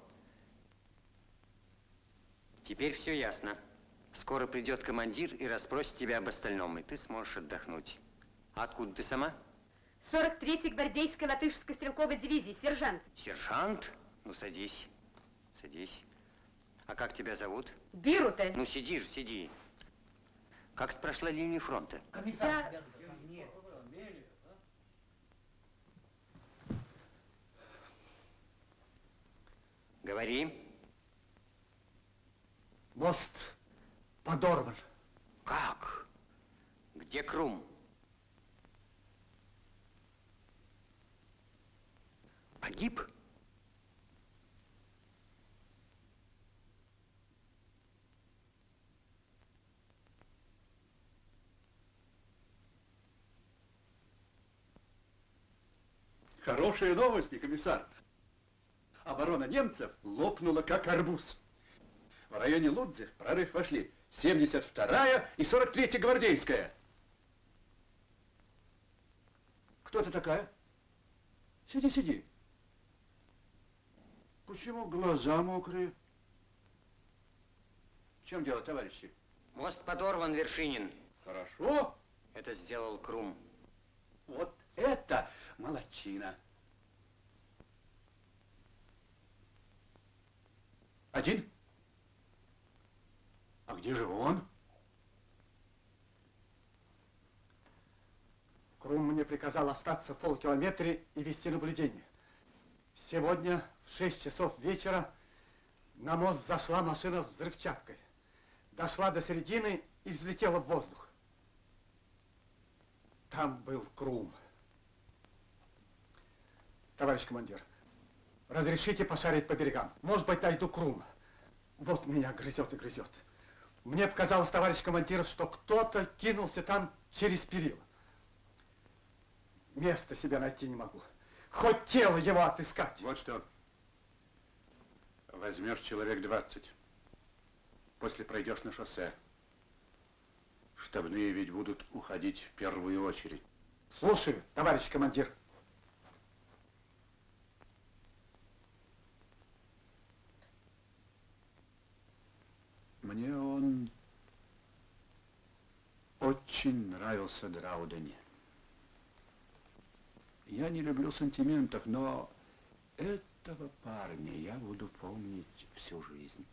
Теперь все ясно. Скоро придет командир и расспросит тебя об остальном, и ты сможешь отдохнуть. А откуда ты сама? 43-й гвардейской латышской стрелковой дивизии, сержант. Сержант? Ну, садись. Садись. А как тебя зовут? Бируте. Ну, сиди же, сиди. Как ты прошла линию фронта? Я... Говори. Мост подорван. Как? Где Крум? Погиб? Хорошие новости, комиссар. Оборона немцев лопнула, как арбуз. В районе Лудзи в прорыв вошли 72-я и 43-я гвардейская. Кто ты такая? Сиди, сиди. Почему глаза мокрые? В чем дело, товарищи? Мост подорван, Вершинин. Хорошо. Это сделал Крум. Вот это молодчина. Один? А где же он? Крум мне приказал остаться в полкилометре и вести наблюдение. Сегодня в 6 часов вечера на мост зашла машина с взрывчаткой. Дошла до середины и взлетела в воздух. Там был Крум. Товарищ командир, разрешите пошарить по берегам? Может быть, найду Крум. Вот меня грызет и грызет. Мне показалось, товарищ командир, что кто-то кинулся там через перила. Места себе найти не могу. Хоть тело его отыскать. Вот что. Возьмешь человек 20. После пройдешь на шоссе. Штабные ведь будут уходить в первую очередь. Слушаю, товарищ командир. Мне он очень нравился Драудене. Я не люблю сантиментов, но этого парня я буду помнить всю жизнь.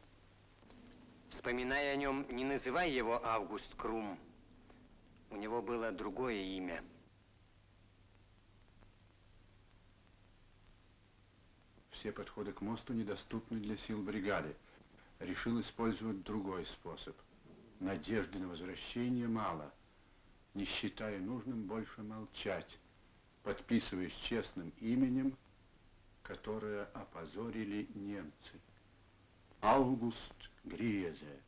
Вспоминая о нем, не называй его Август Крум. У него было другое имя. Все подходы к мосту недоступны для сил бригады. Решил использовать другой способ. Надежды на возвращение мало. Не считая нужным больше молчать, подписываясь честным именем, которое опозорили немцы. Август Гриезе.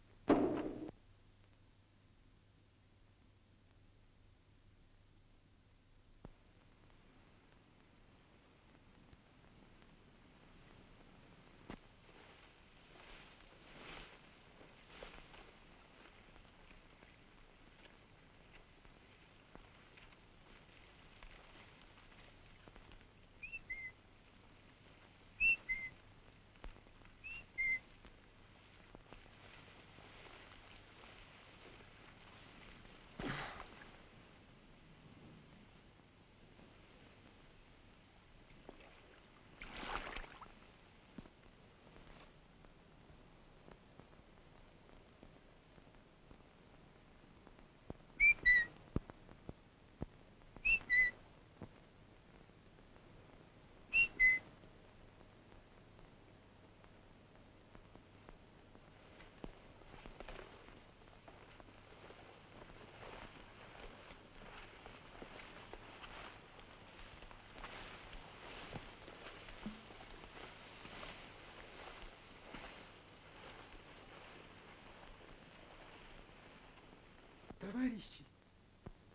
Товарищи,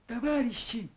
товарищи!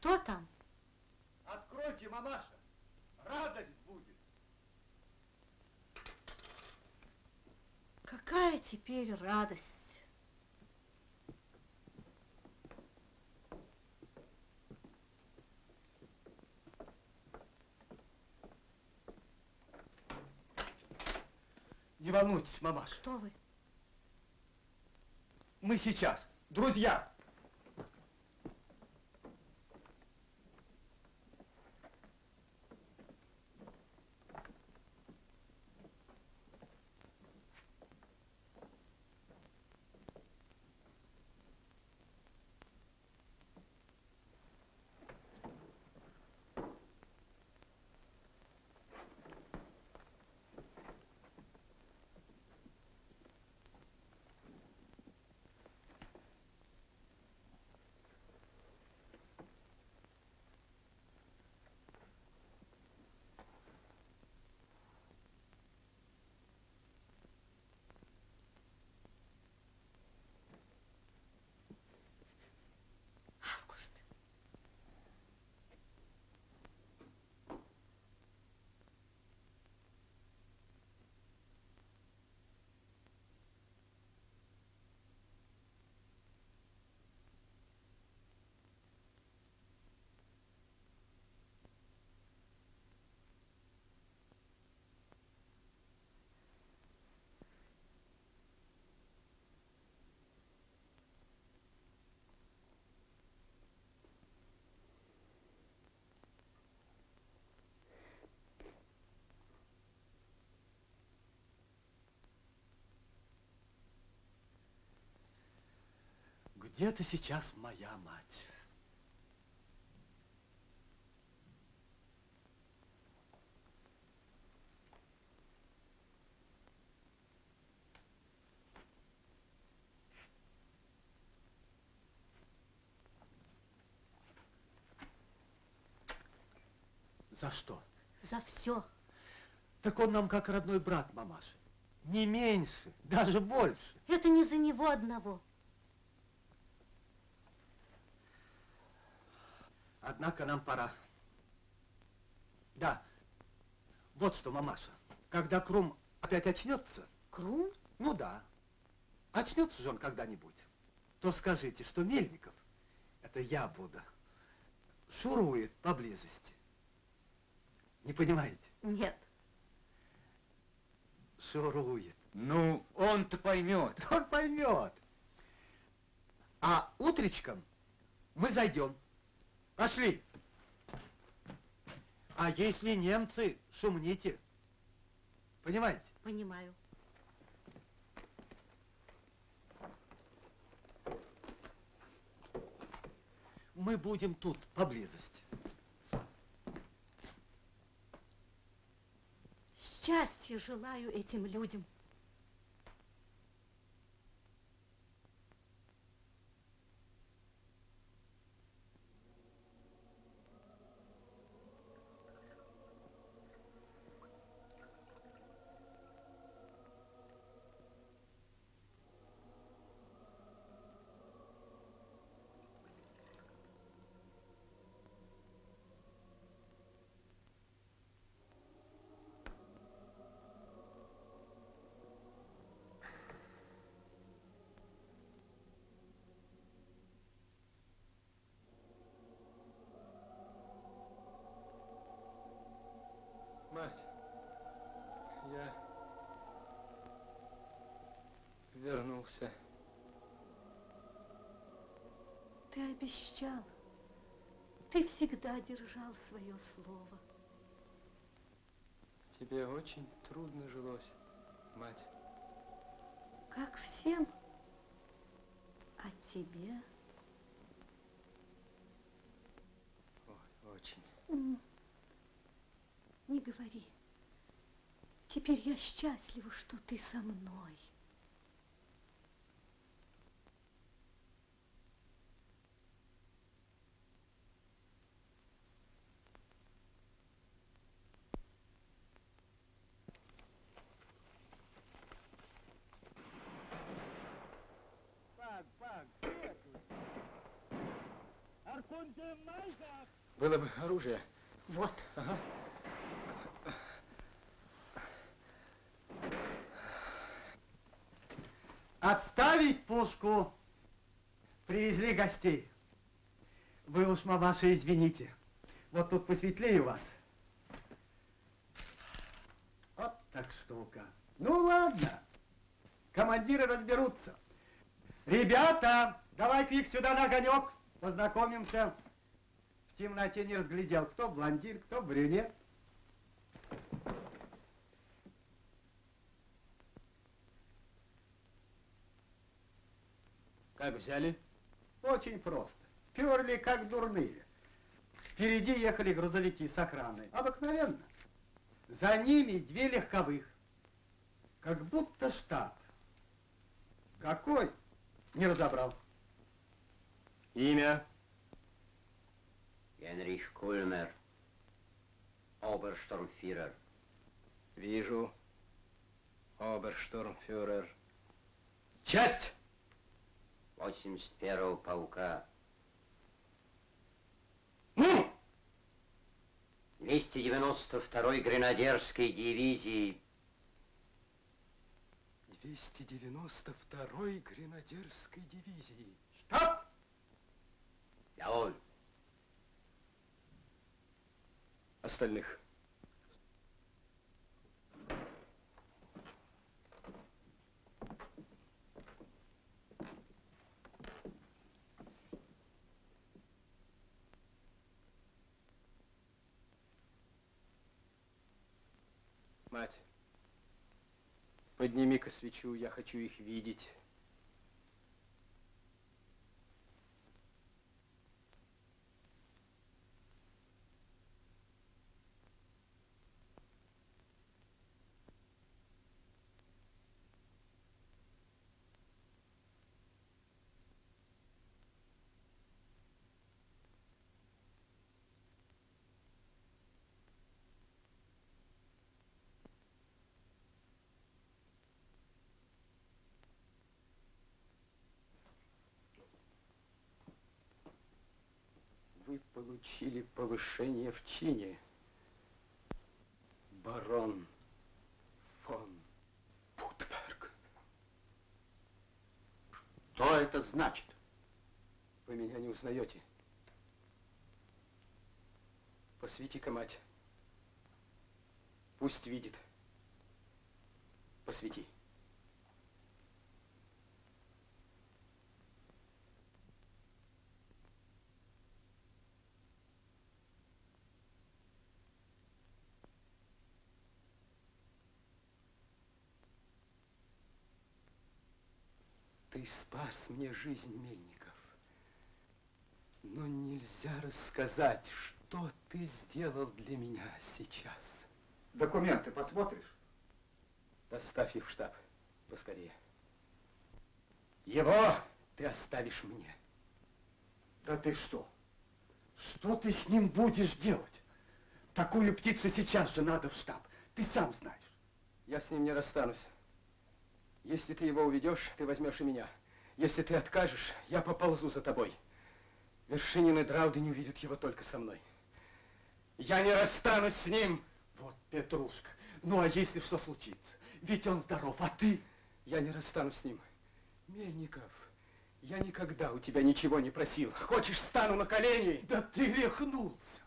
Кто там? Откройте, мамаша, радость будет. Какая теперь радость. Не волнуйтесь, мамаша. Кто вы? Мы сейчас, друзья. Где-то сейчас моя мать. За что? За все. Так он нам как родной брат, мамаша. Не меньше, даже больше. Это не за него одного. Однако нам пора. Да. Вот что, мамаша. Когда Крум опять очнется... Крум? Ну да. Очнется же он когда-нибудь. То скажите, что Мельников, это я буду, шурует поблизости. Не понимаете? Нет. Шурует. Ну, он-то поймет. Он поймет. А утречком мы зайдем. Пошли. А если немцы, шумните. Понимаете? Понимаю. Мы будем тут, поблизости. Счастья желаю этим людям. Мать, я вернулся. Ты обещал. Ты всегда держал свое слово. Тебе очень трудно жилось, мать. Как всем. А тебе? Ой, очень. Не говори. Теперь я счастлива, что ты со мной. Было бы оружие. Вот. Ага. Отставить пушку. Привезли гостей. Вы уж, мамаша, извините. Вот тут посветлее у вас. Вот так штука. Ну ладно. Командиры разберутся. Ребята, давай-ка их сюда на огонек. Познакомимся. Темноте не разглядел, кто блондин, кто брюнет. Как взяли? Очень просто. Перли как дурные. Впереди ехали грузовики с охраной. Обыкновенно. За ними две легковых. Как будто штаб. Какой? Не разобрал. Имя? Генрих Кульмер, оберштурмфюрер. Вижу. Оберштурмфюрер. Часть! 81-го полка. Ну! 292-й гренадерской дивизии. 292-й гренадерской дивизии. Штаб! Jawohl. Остальных. Мать, подними-ка свечу, я хочу их видеть. Вы получили повышение в чине. Барон фон Путберг. Что это значит? Вы меня не узнаете. Посвети-ка, мать. Пусть видит. Посвети. Ты спас мне жизнь, Мельников. Но нельзя рассказать, что ты сделал для меня сейчас. Документы посмотришь? Доставь их в штаб. Поскорее. Его ты оставишь мне. Да ты что? Что ты с ним будешь делать? Такую птицу сейчас же надо в штаб. Ты сам знаешь. Я с ним не расстанусь. Если ты его уведешь, ты возьмешь и меня. Если ты откажешь, я поползу за тобой. Вершинин и Драуды не увидят его только со мной. Я не расстанусь с ним. Вот, Петрушка, ну а если что случится? Ведь он здоров, а ты? Я не расстанусь с ним. Мельников, я никогда у тебя ничего не просил. Хочешь, стану на колени? Да ты рехнулся.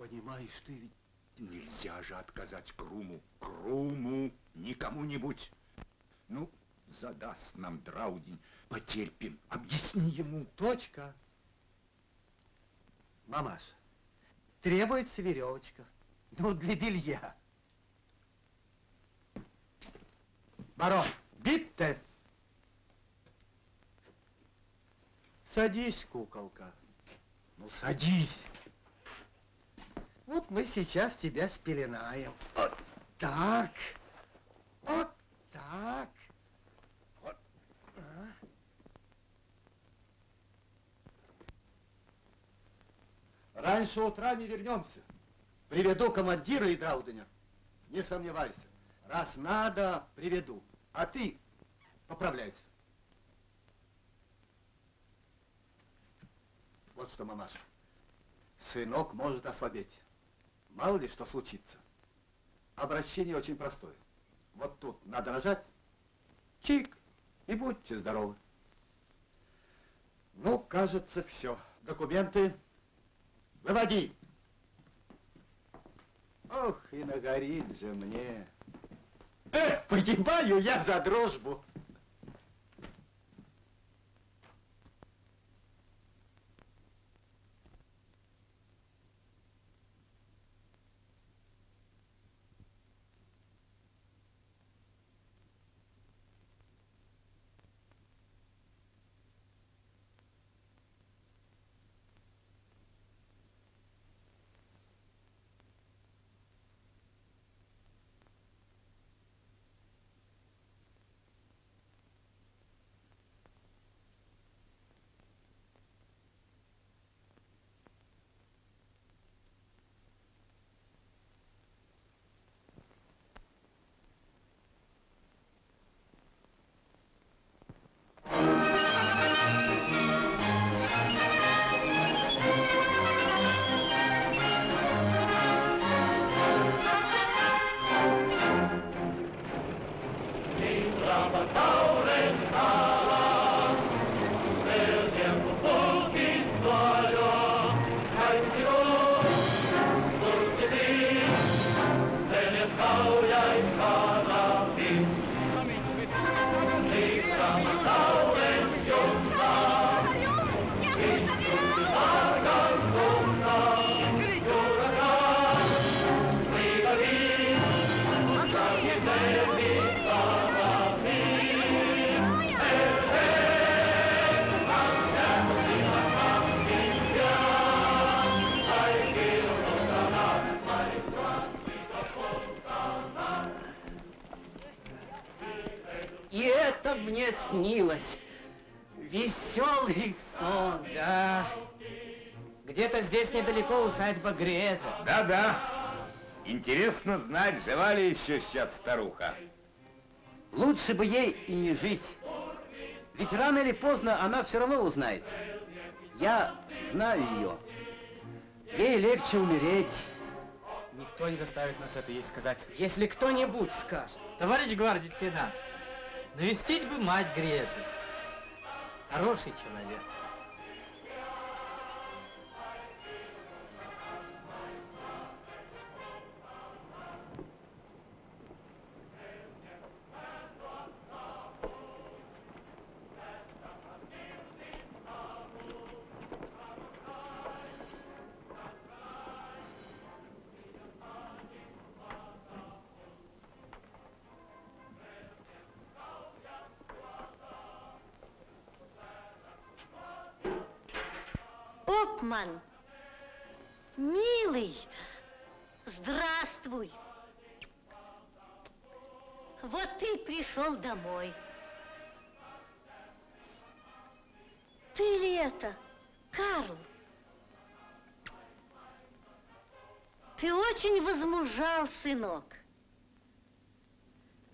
Понимаешь, ты ведь... Нельзя же отказать Круму. Круму, не кому-нибудь. Ну, задаст нам Драудень, потерпим. Объясни ему. Точка. Мамаш, требуется веревочка. Ну, для белья. Барон, битте. Садись, куколка. Ну, садись. Вот мы сейчас тебя спеленаем. Вот так. Вот так. Вот. А. Раньше утра не вернемся. Приведу командира и Драуденя. Не сомневайся. Раз надо, приведу. А ты поправляйся. Вот что, мамаша. Сынок может ослабеть. Мало ли что случится. Обращение очень простое. Вот тут надо нажать. Чик. И будьте здоровы. Ну, кажется, все. Документы выводи. Ох, и нагорит же мне. Эх, погибаю я за дружбу. Где-то здесь недалеко усадьба Греза. Да-да. Интересно знать, жива ли еще сейчас старуха. Лучше бы ей и не жить. Ведь рано или поздно она все равно узнает. Я знаю ее. Ей легче умереть. Никто не заставит нас это ей сказать. Если кто-нибудь скажет. Товарищ гвардии лейтенант, навестить бы мать Грезы. Хороший человек. Опман, милый, здравствуй. Вот ты пришел домой. Ты ли это, Карл? Ты очень возмужал, сынок.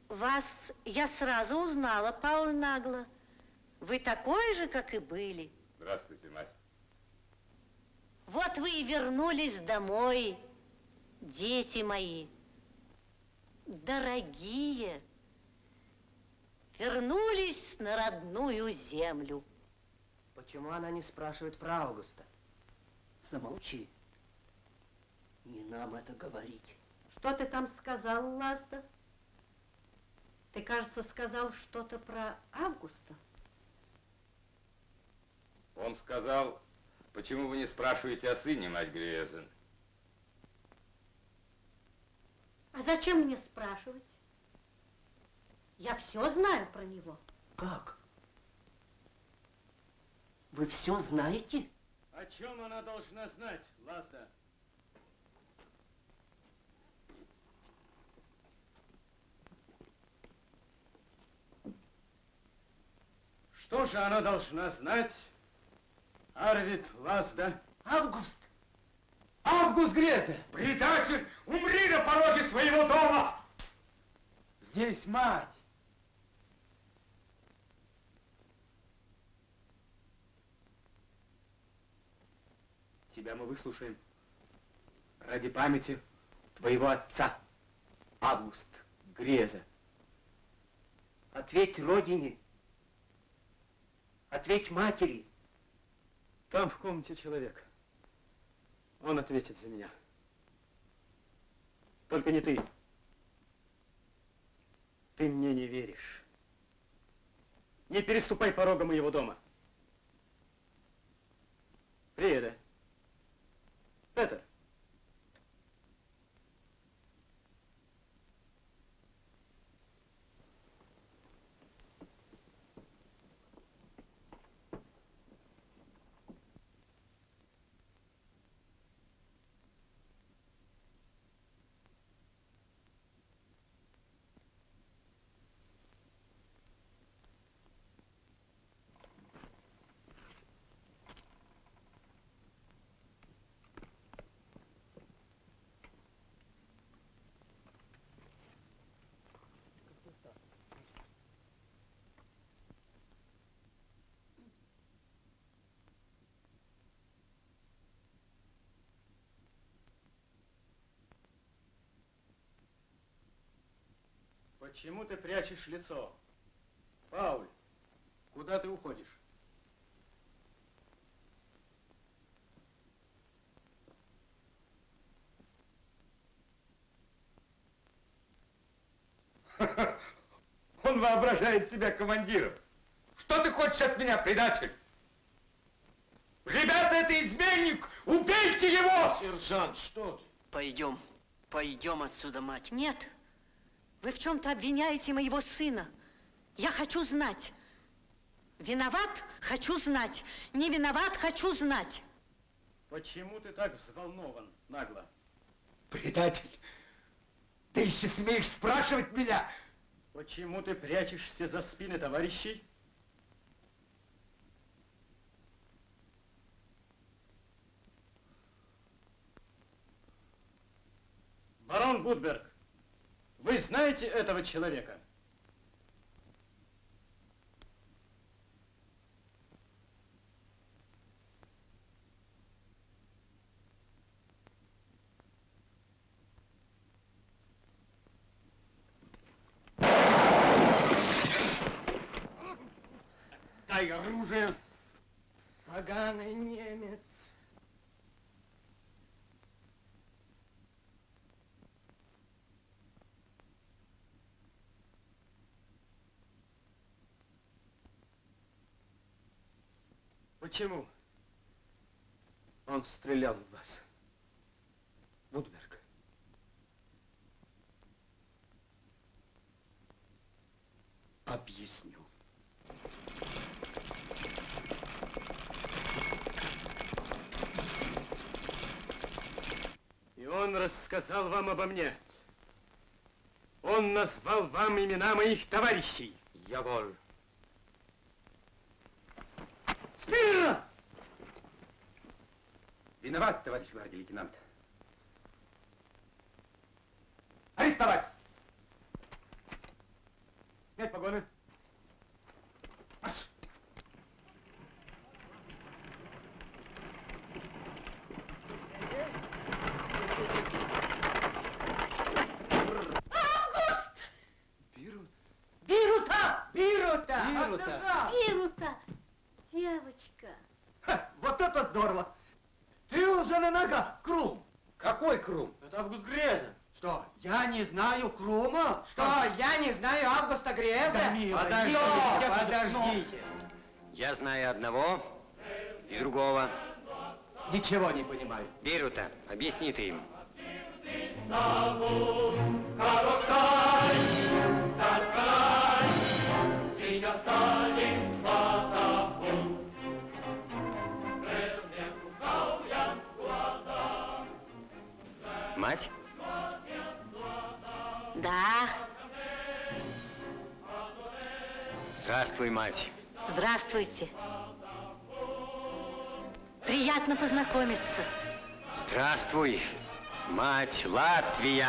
Вас я сразу узнала, Пауль Нагло. Вы такой же, как и были. Здравствуйте. Вот вы и вернулись домой, дети мои. Дорогие, вернулись на родную землю. Почему она не спрашивает про Августа? Замолчи. Не нам это говорить. Что ты там сказал, Лазда? Ты, кажется, сказал что-то про Августа. Он сказал, почему вы не спрашиваете о сыне, мать Грезен? А зачем мне спрашивать? Я все знаю про него. Как? Вы все знаете? О чем она должна знать, Лазда? Что же она должна знать, Арвид Лазда? Август! Август Грезе! Предатель! Умри на пороге своего дома! Здесь мать! Тебя мы выслушаем ради памяти твоего отца, Август Греза. Ответь родине. Ответь матери. Там в комнате человек. Он ответит за меня. Только не ты. Ты мне не веришь. Не переступай порога моего дома. Приеда. Петер. Почему ты прячешь лицо? Пауль, куда ты уходишь? Он воображает себя командиром. Что ты хочешь от меня, предатель? Ребята, это изменник! Убейте его! Сержант, что ты? Пойдем, пойдем отсюда, мать. Нет, вы в чем-то обвиняете моего сына. Я хочу знать. Виноват? Хочу знать. Не виноват? Хочу знать. Почему ты так взволнован, нагло? Предатель! Ты еще смеешь спрашивать меня? Почему ты прячешься за спины товарищей? Барон Гудберг, вы знаете этого человека? Дай оружие! Поганый немец. Почему? Он стрелял в вас. Вудберг. Объясню. И он рассказал вам обо мне. Он назвал вам имена моих товарищей. Яволь. Спира! Виноват, товарищ гвардии лейтенант. Арестовать! Снять погоны. Марш! Август! Бирут? Бирута! Бирута! Бирута! Бирута! Девочка! Ха, вот это здорово! Ты уже на ногах, Крум! Какой Крум? Это Август Греза. Что, я не знаю Крума? Что, я не знаю Августа Греза? Да, милый, Подождите, я- подождите. Я знаю одного и другого. Ничего не понимаю. Берута, объясни ты им. Мать? Да, Здравствуй, мать. здравствуйте. Приятно познакомиться. Здравствуй, мать Латвия.